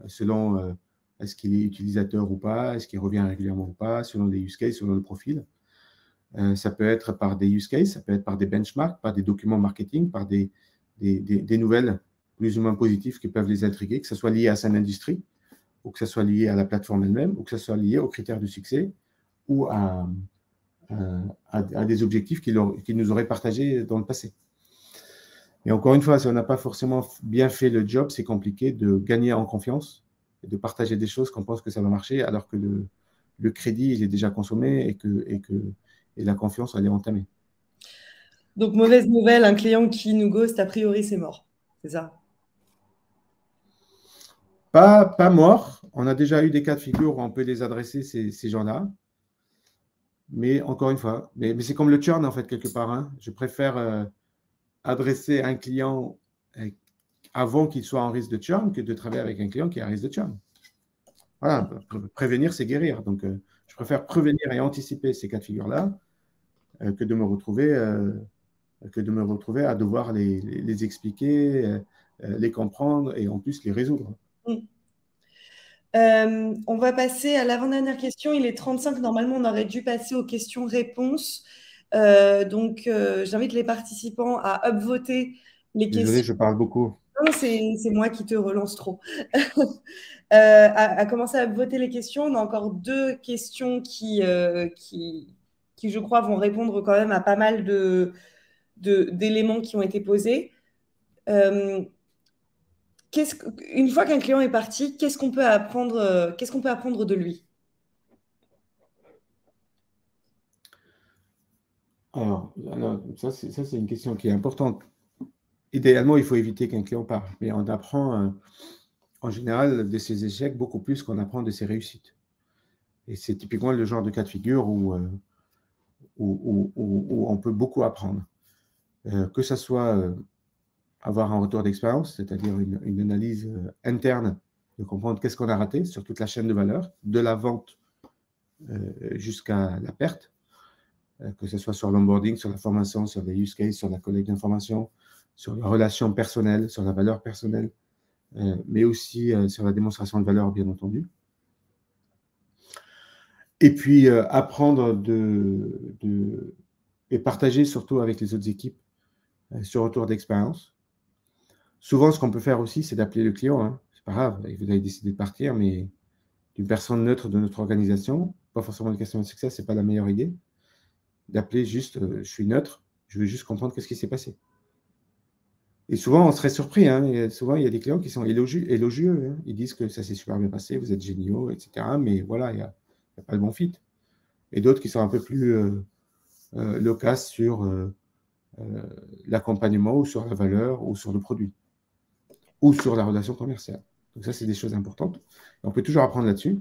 selon euh, est-ce qu'il est utilisateur ou pas, est-ce qu'il revient régulièrement ou pas, selon les use cases, selon le profil. Euh, ça peut être par des use cases, ça peut être par des benchmarks, par des documents marketing, par des, des, des, nouvelles plus ou moins positives qui peuvent les intriguer, que ce soit lié à son industrie, ou que ce soit lié à la plateforme elle-même, ou que ce soit lié aux critères de succès, ou à, à, des objectifs qu'ils nous auraient partagés dans le passé. Et encore une fois, si on n'a pas forcément bien fait le job, c'est compliqué de gagner en confiance et de partager des choses qu'on pense que ça va marcher, alors que le, le crédit, il est déjà consommé et que, et que et la confiance, elle est entamée. Donc, mauvaise nouvelle, un client qui nous ghost, a priori, c'est mort. C'est ça? Pas, pas mort. On a déjà eu des cas de figure où on peut les adresser, ces, ces gens-là. Mais encore une fois, mais, mais c'est comme le churn, en fait, quelque part. Hein. Je préfère. Euh, adresser un client euh, avant qu'il soit en risque de churn que de travailler avec un client qui est en risque de churn. Voilà, prévenir, c'est guérir. Donc, euh, je préfère prévenir et anticiper ces cas de figure-là euh, que de me retrouver que de me retrouver à devoir les, expliquer, les comprendre et en plus les résoudre. Mm. on va passer à l'avant-dernière question. Il est 35. Normalement, on aurait dû passer aux questions-réponses. Euh, donc, euh, j'invite les participants à upvoter les questions. Désolé, je parle beaucoup. c'est moi qui te relance trop. Euh, à, commencer à voter les questions. On a encore deux questions qui, qui, qui, je crois, vont répondre quand même à pas mal de, d'éléments qui ont été posés. une fois qu'un client est parti, qu'est-ce qu'on peut apprendre, qu'est-ce qu'on peut apprendre de lui? Alors, ça, c'est une question qui est importante. Idéalement, il faut éviter qu'un client parte, mais on apprend euh, en général de ses échecs beaucoup plus qu'on apprend de ses réussites. Et c'est typiquement le genre de cas de figure où, euh, on peut beaucoup apprendre. Euh, que ce soit avoir un retour d'expérience, c'est-à-dire une, une, analyse interne de comprendre qu'est-ce qu'on a raté sur toute la chaîne de valeur, de la vente jusqu'à la perte que ce soit sur l'onboarding, sur la formation, sur les use cases, sur la collecte d'informations, sur la relation personnelle, sur la valeur personnelle, euh, mais aussi euh, sur la démonstration de valeur, bien entendu. Et puis, apprendre de, et partager surtout avec les autres équipes ce retour d'expérience. Souvent, ce qu'on peut faire aussi, c'est d'appeler le client. Hein. C'est pas grave, vous avez décidé de partir, mais d'une personne neutre de notre organisation, pas forcément de customer success, ce n'est pas la meilleure idée, d'appeler juste euh, je suis neutre, je veux juste comprendre qu'est-ce qui s'est passé. Et souvent, on serait surpris. Hein, souvent, il y a des clients qui sont élogieux. hein. Ils disent que ça s'est super bien passé, vous êtes géniaux, etc. Mais voilà, il n'y a, pas le bon fit. Et d'autres qui sont un peu plus euh, euh sur euh, euh, l'accompagnement ou sur la valeur ou sur le produit ou sur la relation commerciale. Donc ça, c'est des choses importantes. on peut toujours apprendre là-dessus.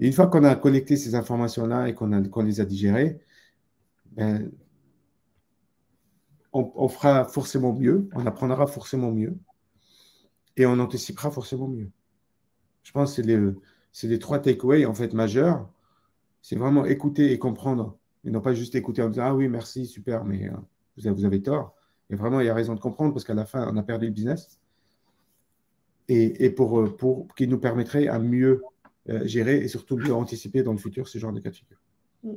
Et une fois qu'on a collecté ces informations-là et qu'on les a digérées, ben, on, fera forcément mieux, on apprendra forcément mieux et on anticipera forcément mieux. Je pense que c'est les, trois takeaways en fait majeurs. C'est vraiment écouter et comprendre et non pas juste écouter en disant Ah oui, merci, super, mais euh, vous, avez, tort. Et vraiment, il y a raison de comprendre parce qu'à la fin, on a perdu le business. Et, pour, euh, pour qui nous permettrait à mieux euh, gérer et surtout mieux anticiper dans le futur ce genre de cas de figure. Mm.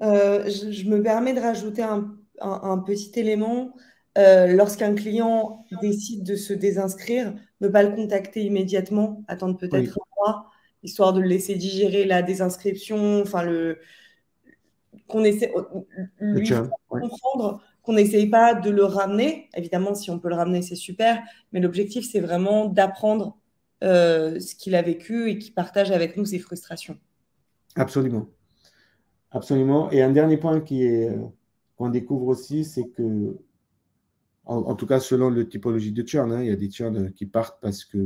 Je, me permets de rajouter un un, petit élément. Euh, lorsqu'un client décide de se désinscrire, ne pas le contacter immédiatement, attendre peut-être un mois, histoire de le laisser digérer la désinscription, enfin le qu'on essaie lui comprendre qu'on n'essaye pas de le ramener. Évidemment, si on peut le ramener, c'est super, mais l'objectif, c'est vraiment d'apprendre euh, ce qu'il a vécu et qu'il partage avec nous ses frustrations. Absolument. Absolument. Et un dernier point euh, qu'on découvre aussi, c'est que, en, tout cas selon le typologie de churn, hein, il y a des churns qui partent parce que,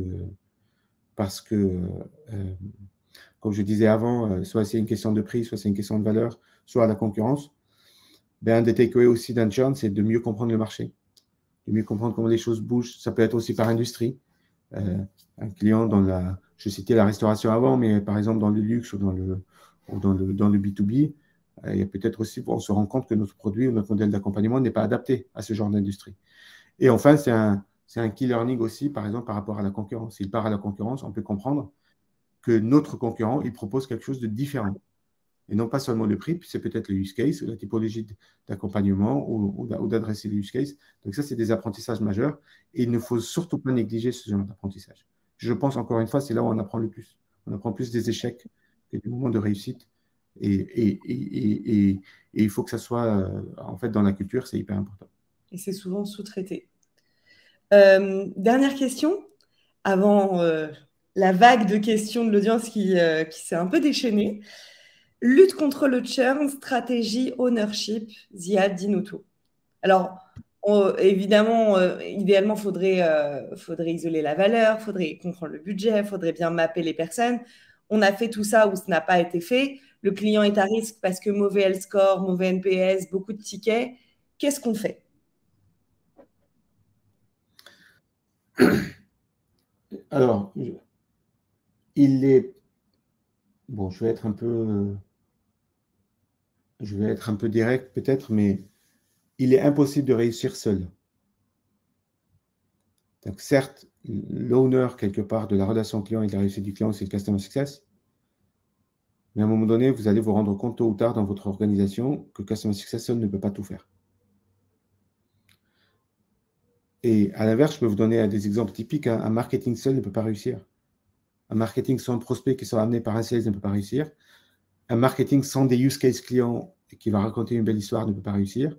parce que euh, comme je disais avant, euh, soit c'est une question de prix, soit c'est une question de valeur, soit la concurrence. Ben, un des takeaways aussi d'un churn, c'est de mieux comprendre le marché, de mieux comprendre comment les choses bougent. Ça peut être aussi par industrie. Euh, un client dans la, je citais la restauration avant, mais par exemple dans le luxe ou dans le, ou dans le, dans le B2B, il y a peut-être aussi, on se rend compte que notre produit ou notre modèle d'accompagnement n'est pas adapté à ce genre d'industrie. Et enfin, c'est un, un key learning aussi, par exemple, par rapport à la concurrence. S'il part à la concurrence, on peut comprendre que notre concurrent, il propose quelque chose de différent. Et non pas seulement le prix, c'est peut-être le use case, la typologie d'accompagnement ou, d'adresser le use case. Donc ça, c'est des apprentissages majeurs. Et il ne faut surtout pas négliger ce genre d'apprentissage. Je pense, encore une fois, c'est là où on apprend le plus. On apprend plus des échecs que des moments de réussite. Et, il faut que ça soit, euh, en fait, dans la culture, c'est hyper important. Et c'est souvent sous-traité. Euh, dernière question, avant euh, la vague de questions de l'audience qui, qui s'est un peu déchaînée. Lutte contre le churn, stratégie, ownership, Ziad, dis-nous tout. Alors, évidemment, idéalement, il faudrait, faudrait isoler la valeur, il faudrait comprendre le budget, il faudrait bien mapper les personnes. On a fait tout ça où ce n'a pas été fait le client est à risque parce que mauvais L-score, mauvais NPS, beaucoup de tickets. Qu'est-ce qu'on fait? Alors, il est. Bon, je vais être un peu. Je vais être un peu direct peut-être, mais il est impossible de réussir seul. Donc, certes, l'owner quelque part de la relation client et de la réussite du client, c'est le customer success. Mais à un moment donné, vous allez vous rendre compte tôt ou tard dans votre organisation que Customer Success seul ne peut pas tout faire. Et à l'inverse, je peux vous donner des exemples typiques. Hein. Un marketing seul ne peut pas réussir. Un marketing sans prospect qui sont amenés par un sales ne peut pas réussir. Un marketing sans des use case clients qui va raconter une belle histoire ne peut pas réussir.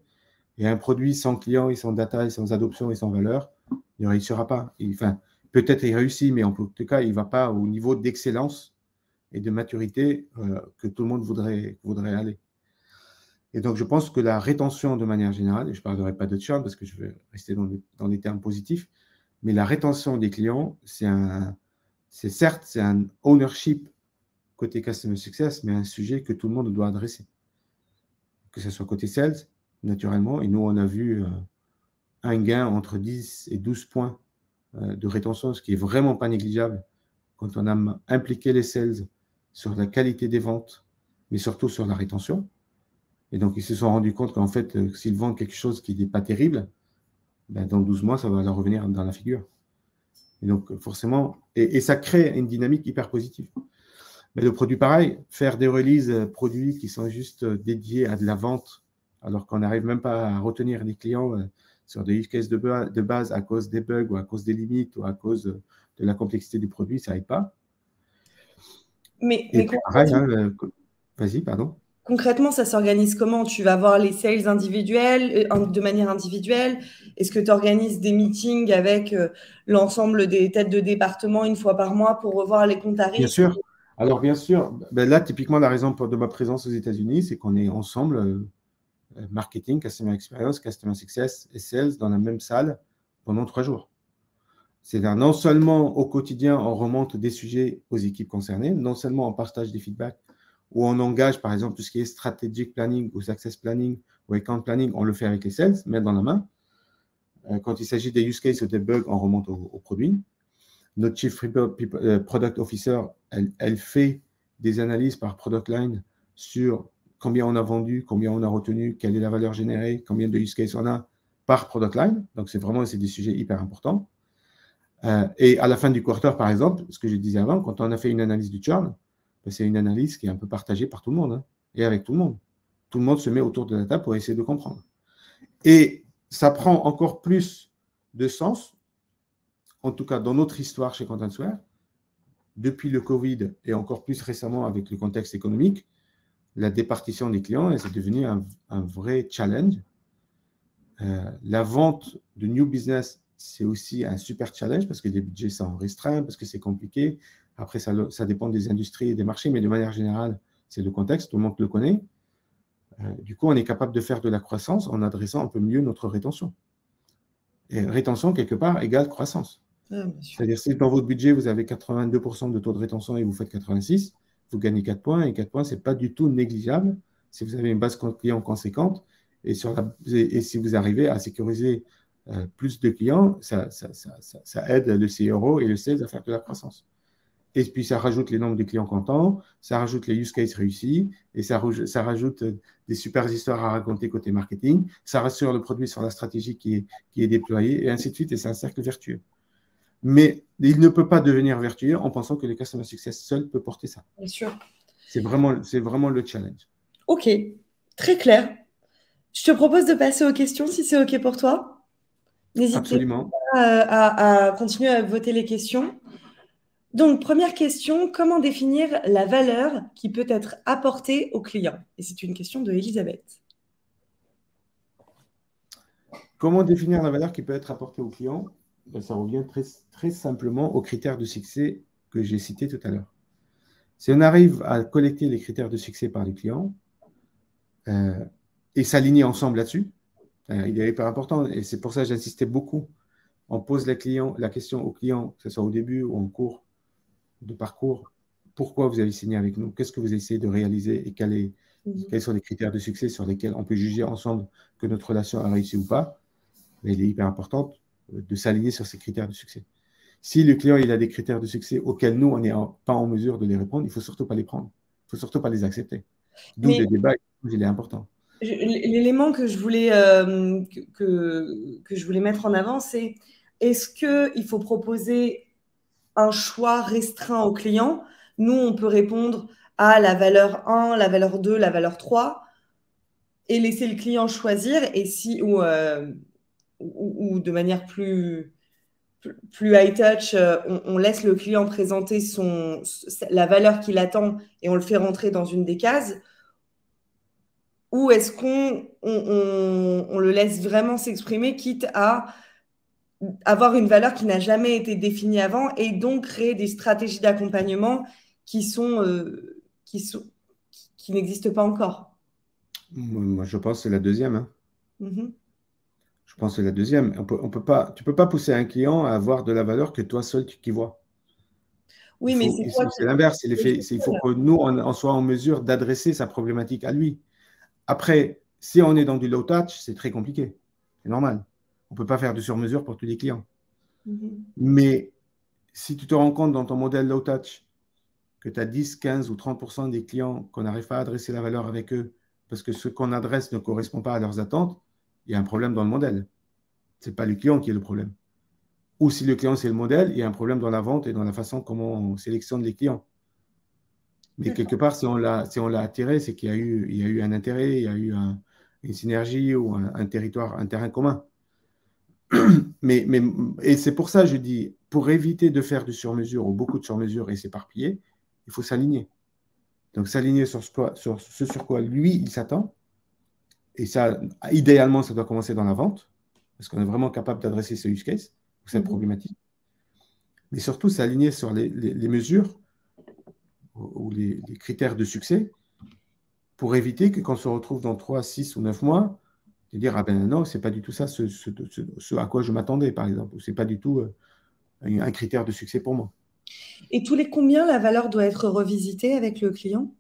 Et un produit sans client et sans data et sans adoption et sans valeur ne réussira pas. enfin, peut-être il réussit, mais en tout cas, il ne va pas au niveau d'excellence et de maturité euh, que tout le monde voudrait, aller. Et donc, je pense que la rétention de manière générale, et je ne parlerai pas de churn parce que je vais rester dans, les termes positifs, mais la rétention des clients, c'est c'est certes, c'est un ownership côté customer success, mais un sujet que tout le monde doit adresser. Que ce soit côté sales, naturellement, et nous, on a vu euh, un gain entre 10 et 12 points euh, de rétention, ce qui est vraiment pas négligeable quand on a impliqué les sales sur la qualité des ventes, mais surtout sur la rétention. Et donc, ils se sont rendus compte qu'en fait, euh, s'ils vendent quelque chose qui n'est pas terrible, ben, dans 12 mois, ça va leur revenir dans la figure. Et donc, forcément, et, ça crée une dynamique hyper positive. Mais le produit, pareil, faire des releases euh, produits qui sont juste dédiés à de la vente, alors qu'on n'arrive même pas à retenir les clients sur des use cases de, base à cause des bugs ou à cause des limites ou à cause de la complexité du produit, ça n'aide pas. Mais, hein, vas-y, pardon. Concrètement, ça s'organise comment? Tu vas voir les sales individuels euh, de manière individuelle Est-ce que tu organises des meetings avec euh, l'ensemble des têtes de département une fois par mois pour revoir les comptes à Bien sûr. Alors, bien sûr, ben là, typiquement, la raison de ma présence aux États-Unis, c'est qu'on est ensemble, euh, marketing, customer experience, customer success et sales, dans la même salle pendant trois jours. C'est-à-dire, non seulement au quotidien, on remonte des sujets aux équipes concernées, non seulement on partage des feedbacks, ou on engage, par exemple, tout ce qui est strategic planning ou success planning ou account planning, on le fait avec les sales, mettre dans la main. Euh, quand il s'agit des use cases ou des bugs, on remonte au, produit. Notre Chief euh, Product Officer, elle, fait des analyses par product line sur combien on a vendu, combien on a retenu, quelle est la valeur générée, combien de use cases on a par product line. Donc, c'est vraiment des sujets hyper importants. Euh, et à la fin du quarter, par exemple, ce que je disais avant, quand on a fait une analyse du churn, c'est une analyse qui est un peu partagée par tout le monde hein, et avec tout le monde. Tout le monde se met autour de la table pour essayer de comprendre. Et ça prend encore plus de sens, en tout cas dans notre histoire chez Contentsware, depuis le Covid et encore plus récemment avec le contexte économique, la départition des clients, c'est devenu un, vrai challenge. Euh, la vente de new business, c'est aussi un super challenge parce que les budgets sont restreints, parce que c'est compliqué, après, ça, dépend des industries et des marchés, mais de manière générale, c'est le contexte, tout le monde le connaît. Euh, du coup, on est capable de faire de la croissance en adressant un peu mieux notre rétention. Et rétention, quelque part, égale croissance. Ah, C'est-à-dire, si dans votre budget, vous avez 82% de taux de rétention et vous faites 86, vous gagnez 4 points. Et 4 points, ce n'est pas du tout négligeable si vous avez une base client conséquente. Et, si vous arrivez à sécuriser euh, plus de clients, ça, aide le CRO et le sales à faire de la croissance. Et puis, ça rajoute les nombres de clients contents, ça rajoute les use cases réussis, et ça, ça rajoute euh, des super histoires à raconter côté marketing, ça rassure le produit sur la stratégie qui est, qui est déployée, et ainsi de suite, et c'est un cercle vertueux. Mais il ne peut pas devenir vertueux en pensant que le customer success seul peut porter ça. Bien sûr. C'est vraiment, c'est vraiment le challenge. OK, très clair. Je te propose de passer aux questions si c'est OK pour toi. N'hésitez pas à, à continuer à voter les questions. Donc, première question, comment définir la valeur qui peut être apportée au client? Et c'est une question de Elisabeth. Comment définir la valeur qui peut être apportée au client? Ça revient très, très simplement aux critères de succès que j'ai cités tout à l'heure. Si on arrive à collecter les critères de succès par les clients euh, et s'aligner ensemble là-dessus, euh, il est hyper important et c'est pour ça que j'insistais beaucoup. On pose la, client, la question au client, que ce soit au début ou en cours, de parcours, pourquoi vous avez signé avec nous, qu'est-ce que vous essayez de réaliser? Et mhm. quels sont les critères de succès sur lesquels on peut juger ensemble que notre relation a réussi ou pas? Mais il est hyper important euh, de s'aligner sur ces critères de succès. Si le client il a des critères de succès auxquels nous, on n'est pas en mesure de les répondre, il ne faut surtout pas les prendre. Il ne faut surtout pas les accepter. D'où le débat, il est important. L'élément que, je voulais, euh, que, que je voulais mettre en avant, c'est est-ce qu'il faut proposer un choix restreint au client? Nous, on peut répondre à la valeur 1, la valeur 2, la valeur 3 et laisser le client choisir et si ou, euh, ou, de manière plus plus high touch, euh, on, laisse le client présenter son, la valeur qu'il attend et on le fait rentrer dans une des cases Ou est-ce qu'on on, le laisse vraiment s'exprimer, quitte à avoir une valeur qui n'a jamais été définie avant et donc créer des stratégies d'accompagnement qui sont, euh, qui, sont, qui, n'existent pas encore? Moi, je pense que c'est la deuxième. Hein. Mm-hmm. Je pense que c'est la deuxième. On peut, on peut pas, tu ne peux pas pousser un client à avoir de la valeur que toi seul tu qui vois. Oui, mais c'est l'inverse. Il, il, faut que nous, on, on soit en mesure d'adresser sa problématique à lui. Après, si on est dans du low touch, c'est très compliqué. C'est normal. On ne peut pas faire de sur-mesure pour tous les clients. Mhm. Mais si tu te rends compte dans ton modèle low touch que tu as 10, 15 ou 30% des clients qu'on n'arrive pas à adresser la valeur avec eux parce que ce qu'on adresse ne correspond pas à leurs attentes, il y a un problème dans le modèle. Ce n'est pas le client qui est le problème. Ou si le client c'est le modèle, il y a un problème dans la vente et dans la façon comment on sélectionne les clients. Mais quelque part, si on l'a si attiré, c'est qu'il y, a eu, il y a eu un intérêt, il y a eu une synergie ou un territoire, un terrain commun. mais, mais, et c'est pour ça, je dis, pour éviter de faire du sur-mesure ou beaucoup de sur-mesure et s'éparpiller, il faut s'aligner. Donc s'aligner sur, sur, ce sur quoi lui, il s'attend. Et ça, idéalement, ça doit commencer dans la vente, parce qu'on est vraiment capable d'adresser ce use case, cette mhm. problématique. Mais surtout, s'aligner sur les, mesures ou les, critères de succès pour éviter que quand on se retrouve dans 3, 6 ou 9 mois, de dire Ah ben non, c'est pas du tout ça ce, à quoi je m'attendais, par exemple, ou c'est pas du tout euh, un critère de succès pour moi. Et tous les combien la valeur doit être revisitée avec le client?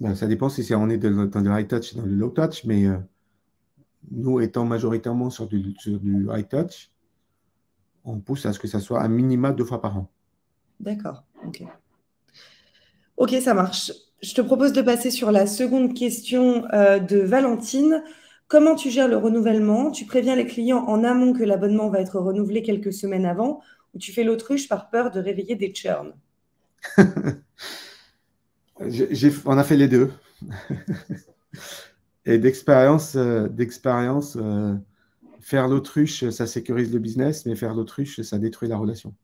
Ben, Ça dépend si on est dans le high touch, dans le low touch, mais euh, nous étant majoritairement sur du, high touch, on pousse à ce que ça soit un minima deux fois par an. D'accord, ok. Ok, ça marche. Je te propose de passer sur la seconde question euh, de Valentine. Comment tu gères le renouvellement? Tu préviens les clients en amont que l'abonnement va être renouvelé quelques semaines avant ou tu fais l'autruche par peur de réveiller des churns? On a fait les deux. Et d'expérience, euh, d'expérience, euh, faire l'autruche, ça sécurise le business, mais faire l'autruche, ça détruit la relation.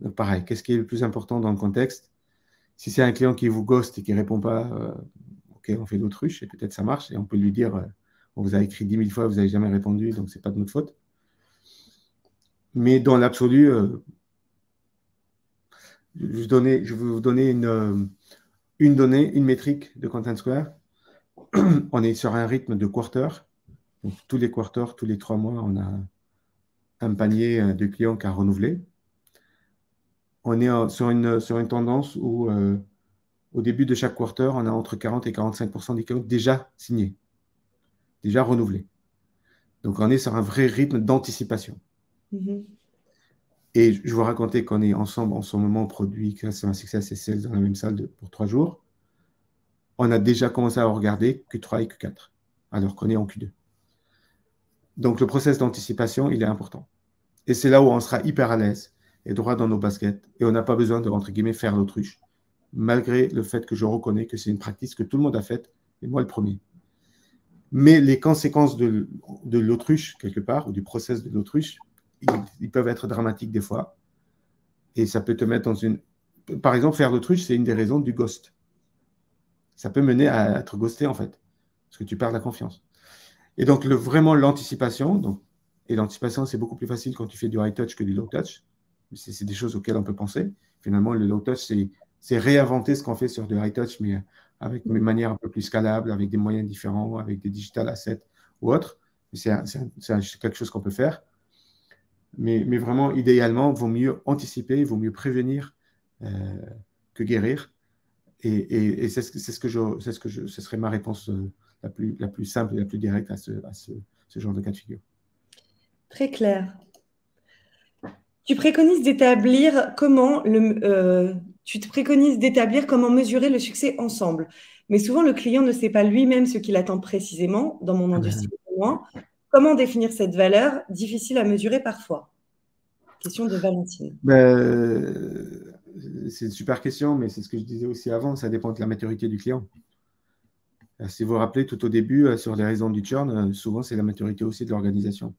Donc pareil, qu'est-ce qui est le plus important dans le contexte? Si c'est un client qui vous ghost et qui ne répond pas, euh, ok, on fait l'autruche et peut-être ça marche et on peut lui dire, on vous a écrit 10 000 fois, vous n'avez jamais répondu, donc ce n'est pas de notre faute. Mais dans l'absolu, euh, je, vais vous donner une, euh, une donnée, une métrique de Content Square. on est sur un rythme de quarter. Donc, tous les quarters, tous les trois mois, on a un panier euh, de clients qui a renouvelé. On est sur une, sur une tendance où, au début de chaque quarter, on a entre 40 et 45% des clients déjà signés, déjà renouvelés. Donc, on est sur un vrai rythme d'anticipation. Mhm. Et je vous racontais qu'on est ensemble en ce moment produit un Success et Sales dans la même salle pour trois jours. On a déjà commencé à regarder Q3 et Q4, alors qu'on est en Q2. Donc le process d'anticipation, il est important. Et c'est là où on sera hyper à l'aise et droit dans nos baskets. Et on n'a pas besoin de, entre guillemets, faire l'autruche, malgré le fait que je reconnais que c'est une pratique que tout le monde a faite, et moi le premier. Mais les conséquences de, de l'autruche, quelque part, ou du process de l'autruche, ils, peuvent être dramatiques des fois. Et ça peut te mettre dans une. Par exemple, faire l'autruche, c'est une des raisons du ghost. Ça peut mener à être ghosté, en fait, parce que tu perds la confiance. Et donc, le, vraiment, l'anticipation, donc, et l'anticipation, c'est beaucoup plus facile quand tu fais du high touch que du low touch. C'est des choses auxquelles on peut penser. Finalement, le low touch, c'est réinventer ce qu'on fait sur du high touch, mais avec une manière un peu plus scalable, avec des moyens différents, avec des digital assets ou autres. C'est quelque chose qu'on peut faire. Mais, vraiment, idéalement, il vaut mieux anticiper, il vaut mieux prévenir euh, que guérir. Et, c'est ce, que je, ce que je, ce serait ma réponse euh, la, plus, la plus simple et la plus directe à ce, à ce, genre de cas de figure. Très clair. Tu préconises d'établir comment le, euh, tu te préconises d'établir comment mesurer le succès ensemble. Mais souvent, le client ne sait pas lui-même ce qu'il attend précisément dans mon ah ben. Comment définir cette valeur Difficile à mesurer parfois? Question de Valentine. Ben, c'est une super question, mais c'est ce que je disais aussi avant, ça dépend de la maturité du client. Euh, si vous vous rappelez, tout au début, euh, sur les raisons du churn, euh, souvent c'est la maturité aussi de l'organisation.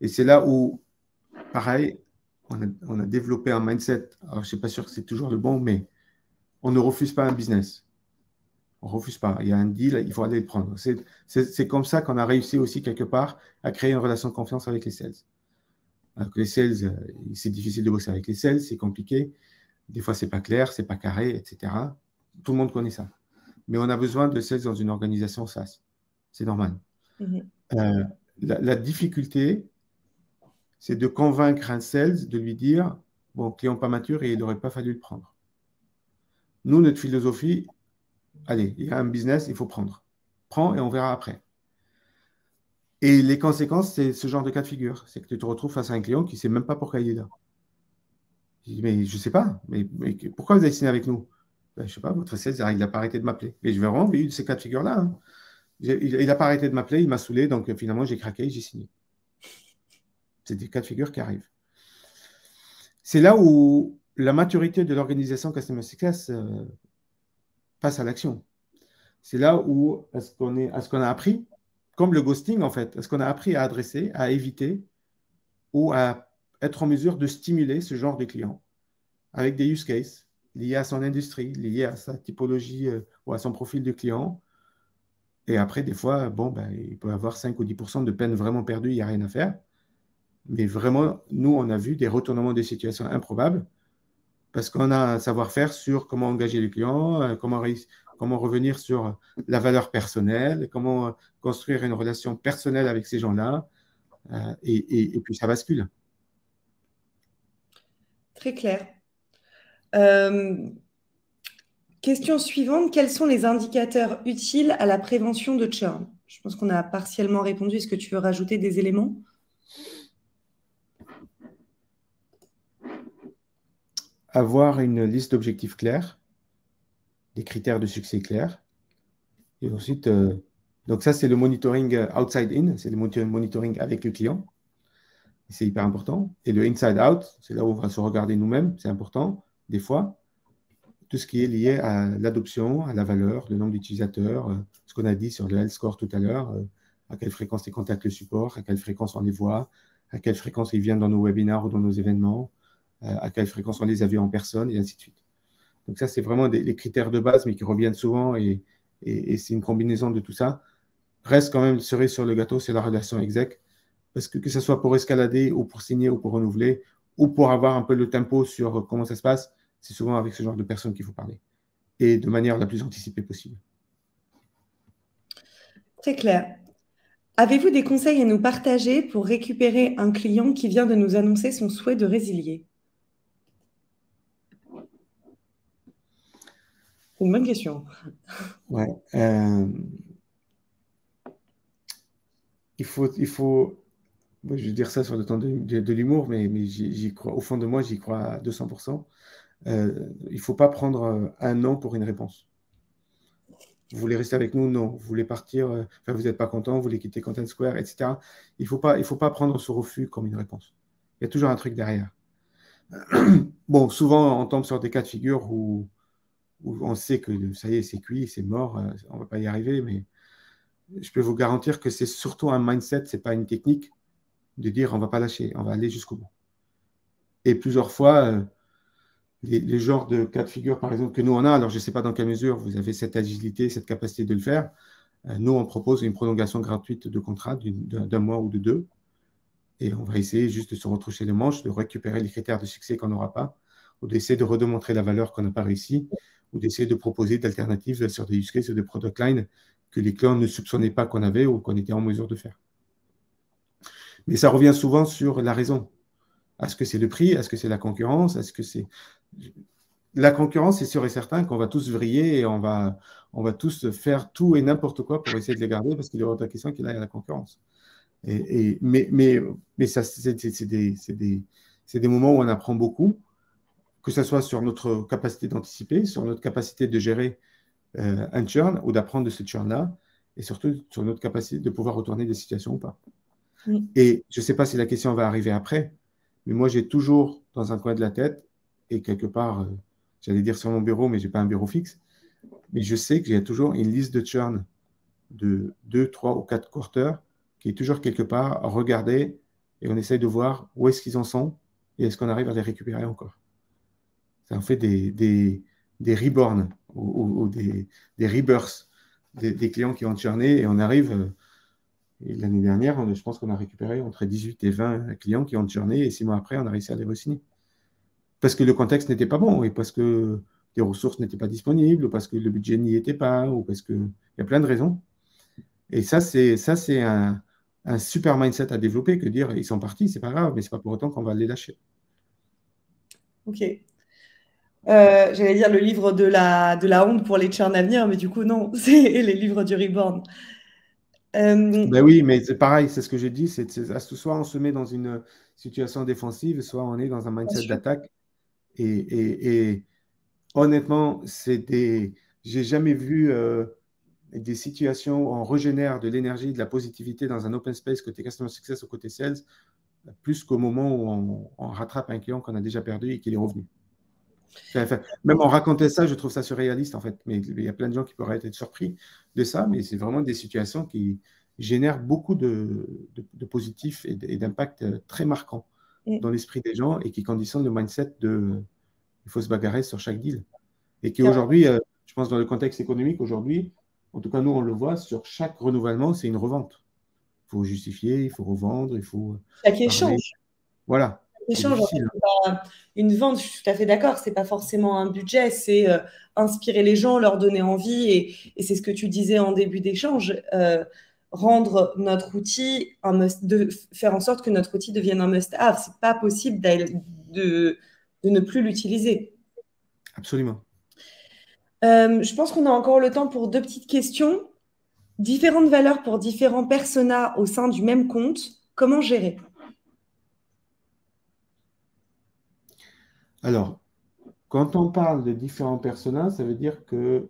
Et c'est là où, pareil, on on a, développé un mindset. Alors, je ne suis pas sûr que c'est toujours le bon, mais on ne refuse pas un business. On ne refuse pas. Il y a un deal, il faut aller le prendre. C'est comme ça qu'on a réussi aussi quelque part à créer une relation de confiance avec les sales. Alors que les sales, euh, c'est difficile de bosser avec les sales, c'est compliqué. Des fois, c'est pas clair, c'est pas carré, etc. Tout le monde connaît ça. Mais on a besoin de sales dans une organisation SaaS. C'est normal. Mhm. Euh, la, difficulté, c'est de convaincre un sales de lui dire Bon, client pas mature et il n'aurait pas fallu le prendre. Nous, notre philosophie, allez, il y a un business, il faut prendre. Prends et on verra après. Et les conséquences, c'est ce genre de cas de figure. C'est que tu te retrouves face à un client qui ne sait même pas pourquoi il est là. Je dis, mais je ne sais pas. Mais, pourquoi vous avez signé avec nous? Ben, Je ne sais pas, votre sales, il n'a pas arrêté de m'appeler. Mais je vais vraiment eu ces cas de figure-là. Hein. Il n'a pas arrêté de m'appeler, il m'a saoulé, donc finalement, j'ai craqué, j'ai signé. C'est des cas de figure qui arrivent. C'est là où la maturité de l'organisation Customer Success euh, passe à l'action. C'est là où est-ce qu'on a appris, comme le ghosting en fait, est-ce qu'on a appris à adresser, à éviter ou à être en mesure de stimuler ce genre de clients avec des use cases liés à son industrie, liés à sa typologie euh, ou à son profil de client. Et après, des fois, bon, ben, il peut avoir 5 ou 10 de peine vraiment perdue, il n'y a rien à faire. Mais vraiment, nous, on a vu des retournements des situations improbables parce qu'on a un savoir-faire sur comment engager les clients, euh, comment, revenir sur la valeur personnelle, comment euh, construire une relation personnelle avec ces gens-là. Euh, et, puis ça bascule. Très clair. question suivante, quels sont les indicateurs utiles à la prévention de churn? Je pense qu'on a partiellement répondu. Est-ce que tu veux rajouter des éléments? Avoir une liste d'objectifs clairs, des critères de succès clairs. Et ensuite, euh, donc ça, c'est le monitoring euh, outside in, c'est le monitoring avec le client. C'est hyper important. Et le inside out, c'est là où on va se regarder nous-mêmes, c'est important, des fois. Tout ce qui est lié à l'adoption, à la valeur, le nombre d'utilisateurs, euh, ce qu'on a dit sur le health score tout à l'heure, à quelle fréquence ils contactent le support, à quelle fréquence on les voit, à quelle fréquence ils viennent dans nos webinars ou dans nos événements, à quelle fréquence on les a vus en personne, et ainsi de suite. Donc ça, c'est vraiment des, critères de base, mais qui reviennent souvent, et, c'est une combinaison de tout ça. Reste quand même cerise sur le gâteau, c'est la relation exec, parce que que ce soit pour escalader, ou pour signer, ou pour renouveler, ou pour avoir un peu le tempo sur comment ça se passe, c'est souvent avec ce genre de personnes qu'il faut parler, et de manière la plus anticipée possible. Très clair. Avez-vous des conseils à nous partager pour récupérer un client qui vient de nous annoncer son souhait de résilier? Une bonne question. Ouais. Euh, il faut, il faut, je vais dire ça sur le temps de, l'humour, mais, mais j'y crois. Au fond de moi, j'y crois à 200%. Euh, il ne faut pas prendre euh, un an pour une réponse. Vous voulez rester avec nous? Non. Vous voulez partir Vous n'êtes pas content Vous voulez quitter Content Square, etc. Il ne faut, faut pas prendre ce refus comme une réponse. Il y a toujours un truc derrière. Bon, souvent, on tombe sur des cas de figure où où on sait que ça y est, c'est cuit, c'est mort, euh, on ne va pas y arriver, mais je peux vous garantir que c'est surtout un mindset, ce n'est pas une technique de dire on ne va pas lâcher, on va aller jusqu'au bout. Et plusieurs fois, euh, les, genres de cas de figure, par exemple, que nous on a, alors je ne sais pas dans quelle mesure vous avez cette agilité, cette capacité de le faire, euh, nous on propose une prolongation gratuite de contrat d'un mois ou de deux, et on va essayer juste de se retroucher les manches, de récupérer les critères de succès qu'on n'aura pas, ou d'essayer de redemontrer la valeur qu'on n'a pas réussi, ou d'essayer de proposer d'alternatives sur des use cases ou des product lines que les clients ne soupçonnaient pas qu'on avait ou qu'on était en mesure de faire. Mais ça revient souvent sur la raison. Est-ce que c'est le prix? Est-ce que c'est la concurrence? Est-ce que c'est la concurrence, c'est sûr et certain qu'on va tous vriller et on va, on tous faire tout et n'importe quoi pour essayer de les garder parce qu'il y aura autre question qu'il y a la concurrence. Et, mais, mais, mais c'est des, des, des, moments où on apprend beaucoup que ce soit sur notre capacité d'anticiper, sur notre capacité de gérer euh, un churn ou d'apprendre de ce churn-là, et surtout sur notre capacité de pouvoir retourner des situations ou pas. Et je ne sais pas si la question va arriver après, mais moi j'ai toujours dans un coin de la tête, et quelque part, euh, j'allais dire sur mon bureau, mais je n'ai pas un bureau fixe, mais je sais que j'ai toujours une liste de churn de 2, 3 ou 4 quarters qui est toujours quelque part à regarder et on essaye de voir où est-ce qu'ils en sont et est-ce qu'on arrive à les récupérer encore ça en fait des, des, des reborns ou, des, des rebirths des, clients qui ont churné et on arrive. Euh, l'année dernière, je pense qu'on a récupéré entre 18 et 20 clients qui ont churné et six mois après, on a réussi à les re Parce que le contexte n'était pas bon et parce que les ressources n'étaient pas disponibles, ou parce que le budget n'y était pas, ou parce qu'il y a plein de raisons. Et ça, c'est ça, c'est un, un, super mindset à développer que dire ils sont partis, c'est pas grave, mais c'est pas pour autant qu'on va les lâcher. Ok. Euh, j'allais dire le livre de la, de la honte pour les churns à venir, mais du coup, non, c'est les livres du Reborn. Euh, ben oui, mais c'est pareil, c'est ce que j'ai dit, c'est soit on se met dans une situation défensive, soit on est dans un mindset d'attaque. Et, et, honnêtement, c'est des. J'ai jamais vu euh, des situations où on régénère de l'énergie, de la positivité dans un open space côté customer success ou côté sales, plus qu'au moment où on, on rattrape un client qu'on a déjà perdu et qu'il est revenu même en raconter ça, je trouve ça surréaliste en fait. Mais il y a plein de gens qui pourraient être surpris de ça, mais c'est vraiment des situations qui génèrent beaucoup de, de, positifs et d'impact très marquants dans l'esprit des gens et qui conditionnent le mindset de, il faut se bagarrer sur chaque deal. Et qu'aujourd'hui, euh, je pense dans le contexte économique, aujourd'hui, en tout cas, nous, on le voit, sur chaque renouvellement, c'est une revente. Il faut justifier, il faut revendre, il faut. Chaque échange. Voilà. Échange, une vente, je suis tout à fait d'accord, c'est pas forcément un budget, c'est euh, inspirer les gens, leur donner envie, et, c'est ce que tu disais en début d'échange, euh, rendre notre outil un must, de faire en sorte que notre outil devienne un must-have. C'est pas possible de, de ne plus l'utiliser. Absolument. Euh, je pense qu'on a encore le temps pour deux petites questions. Différentes valeurs pour différents personas au sein du même compte. Comment gérer? Alors, quand on parle de différents personas, ça veut dire que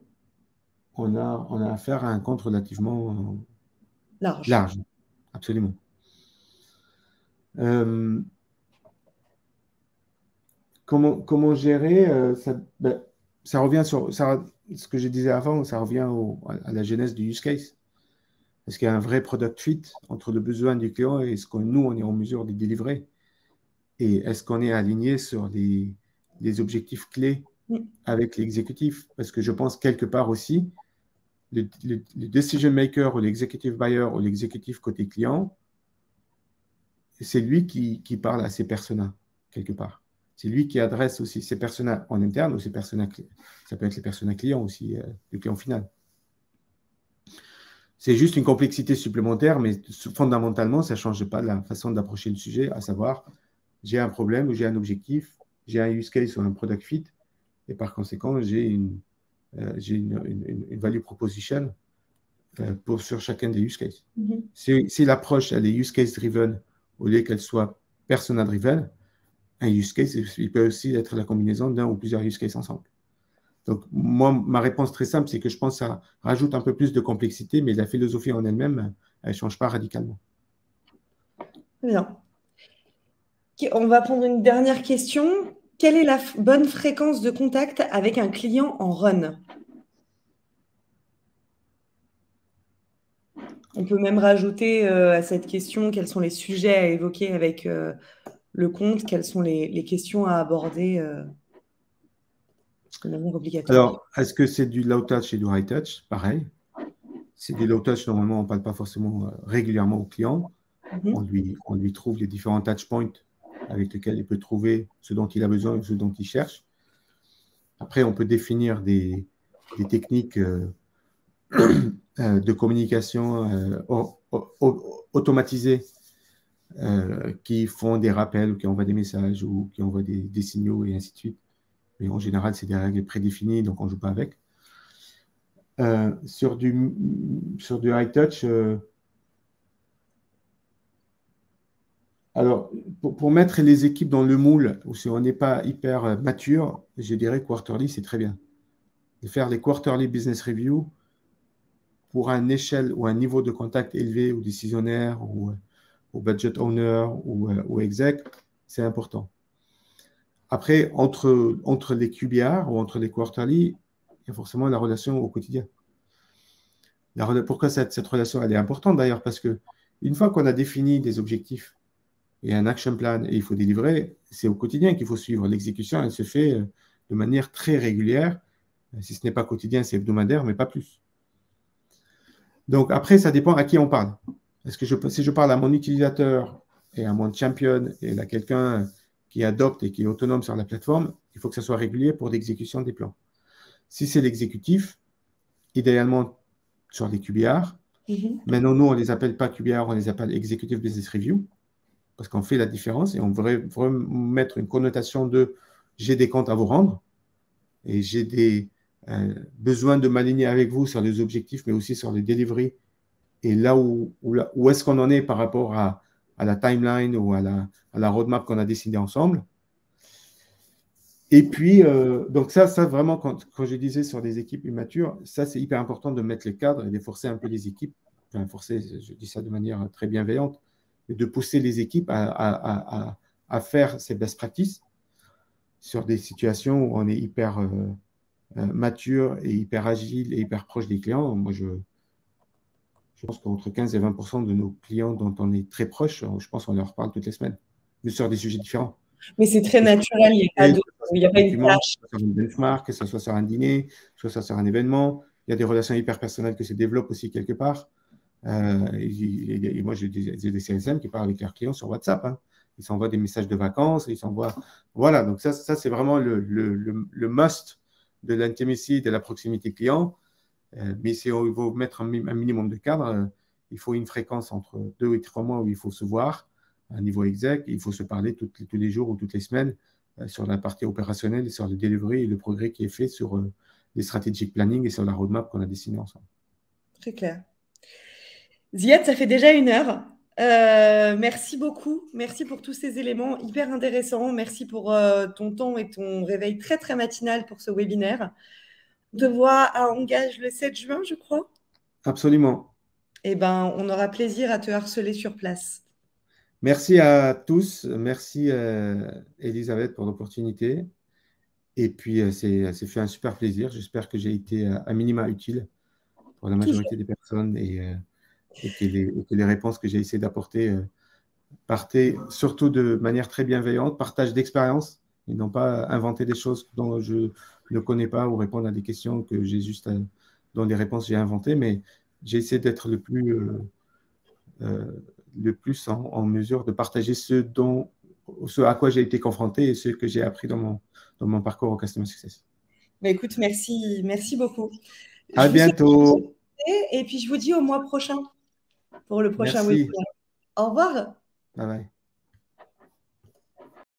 on a, on a affaire à un compte relativement large. large. Absolument. Euh, comment, comment gérer euh, ça, ben, ça revient sur ça, ce que je disais avant, ça revient à la genèse du use case. Est-ce qu'il y a un vrai product fit entre le besoin du client et ce que nous, on est en mesure de délivrer? Et est-ce qu'on est aligné sur les, les objectifs clés avec l'exécutif. Parce que je pense quelque part aussi, le, decision maker ou l'executive buyer ou l'exécutif côté client, c'est lui qui, qui, parle à ces personnes quelque part. C'est lui qui adresse aussi ses personnes en interne ou ses personnes, ça peut être les personnes clients aussi, euh, le client final. C'est juste une complexité supplémentaire, mais fondamentalement, ça ne change pas la façon d'approcher le sujet, à savoir, j'ai un problème ou j'ai un objectif, j'ai un use case ou un product fit, et par conséquent, j'ai une, euh, une, value proposition euh, pour, sur chacun des use cases. Mm-hmm. Si, l'approche, elle est use case driven, au lieu qu'elle soit persona driven, un use case, il peut aussi être la combinaison d'un ou plusieurs use cases ensemble. Donc, moi, ma réponse très simple, c'est que je pense que ça rajoute un peu plus de complexité, mais la philosophie en elle-même, elle ne change pas radicalement. Bien. On va prendre une dernière question. Quelle est la bonne fréquence de contact avec un client en run? On peut même rajouter euh, à cette question quels sont les sujets à évoquer avec euh, le compte, quelles sont les, questions à aborder euh, Alors, est-ce que c'est du low touch et du high touch? Pareil. C'est du low touch, normalement, on ne parle pas forcément régulièrement au client. Mhm. on, lui, on lui trouve les différents touch points avec lesquels il peut trouver ce dont il a besoin et ce dont il cherche. Après, on peut définir des, techniques euh, de communication automatisées euh, qui font des rappels, qui envoient des messages ou qui envoient des, signaux et ainsi de suite. Mais en général, c'est des règles prédéfinies, donc on ne joue pas avec. Euh, sur du high touch, euh, alors pour, mettre les équipes dans le moule, ou si on n'est pas hyper mature, je dirais quarterly, c'est très bien. Faire les quarterly business review pour un échelle ou un niveau de contact élevé ou décisionnaire ou au budget owner ou, ou exec, c'est important. Après, entre, entre les QBR ou entre les quarterly, il y a forcément la relation au quotidien. Pourquoi cette, cette, relation elle est importante d'ailleurs? Parce que une fois qu'on a défini des objectifs et un action plan et il faut délivrer, c'est au quotidien qu'il faut suivre. L'exécution, elle se fait euh, de manière très régulière. Si ce n'est pas quotidien, c'est hebdomadaire, mais pas plus. Donc après, ça dépend à qui on parle. Est-ce que je, si je parle à mon utilisateur et à mon champion et à quelqu'un qui adopte et qui est autonome sur la plateforme, il faut que ça soit régulier pour l'exécution des plans. Si c'est l'exécutif, idéalement sur des QBR. Mhm. Maintenant, nous, on ne les appelle pas QBR, on les appelle Executive Business Review, parce qu'on fait la différence et on voudrait mettre une connotation de j'ai des comptes à vous rendre et j'ai des euh, besoins de m'aligner avec vous sur les objectifs, mais aussi sur les delivery et là où, où, est-ce qu'on en est par rapport à, la timeline ou à la, à la roadmap qu'on a décidé ensemble? Et puis, euh, donc ça, ça vraiment, quand, quand, je disais sur des équipes immatures, ça, c'est hyper important de mettre les cadres et de forcer un peu les équipes, enfin, forcer, je dis ça de manière très bienveillante, et de pousser les équipes à, à, à, faire ces best practices sur des situations où on est hyper euh, euh, mature et hyper agile et hyper proche des clients. Moi, je, je pense qu'entre 15 et 20% de nos clients dont on est très proche, je pense qu'on leur parle toutes les semaines, mais sur des sujets différents. Mais c'est très naturel. Il y a il n'y a pas une tâche. Que ce soit sur une benchmark, que ce soit sur un dîner, que ce soit sur un événement. Il y a des relations hyper personnelles que se développent aussi quelque part. Euh, et, moi, j'ai des, CSM qui parlent avec leurs clients sur WhatsApp. Hein. Ils s'envoient des messages de vacances, ils s'envoient. Voilà, donc ça, ça c'est vraiment le, must de l'intimacy, de la proximité client. Euh, mais si on veut mettre un, minimum de cadre, euh, il faut une fréquence entre deux et trois mois où il faut se voir à un niveau exec, il faut se parler tous les jours ou toutes les semaines sur la partie opérationnelle sur le delivery et le progrès qui est fait sur les strategic planning et sur la roadmap qu'on a dessinée ensemble. Très clair. Ziad, ça fait déjà une heure. Euh, merci beaucoup. Merci pour tous ces éléments hyper intéressants. Merci pour euh, ton temps et ton réveil très, très matinal pour ce webinaire. De voix à engage le 7 juin, je crois. Absolument. Eh bien, on aura plaisir à te harceler sur place. Merci à tous. Merci, euh, Elisabeth, pour l'opportunité. Et puis, c'est fait un super plaisir. J'espère que j'ai été à minima utile pour la majorité des personnes. Et et que les, réponses que j'ai essayé d'apporter euh, partaient surtout de manière très bienveillante, partage d'expérience, et non pas inventer des choses dont je ne connais pas ou répondre à des questions que j'ai juste, euh, dont les réponses j'ai inventées, mais j'ai essayé d'être le plus, euh, le plus en, mesure de partager ce, dont, ce à quoi j'ai été confronté et ce que j'ai appris dans mon, dans mon parcours au Customer Success. Écoute, merci, merci beaucoup. À bientôt. Et puis je vous dis au mois prochain pour le prochain week-end. Au revoir. Bye bye.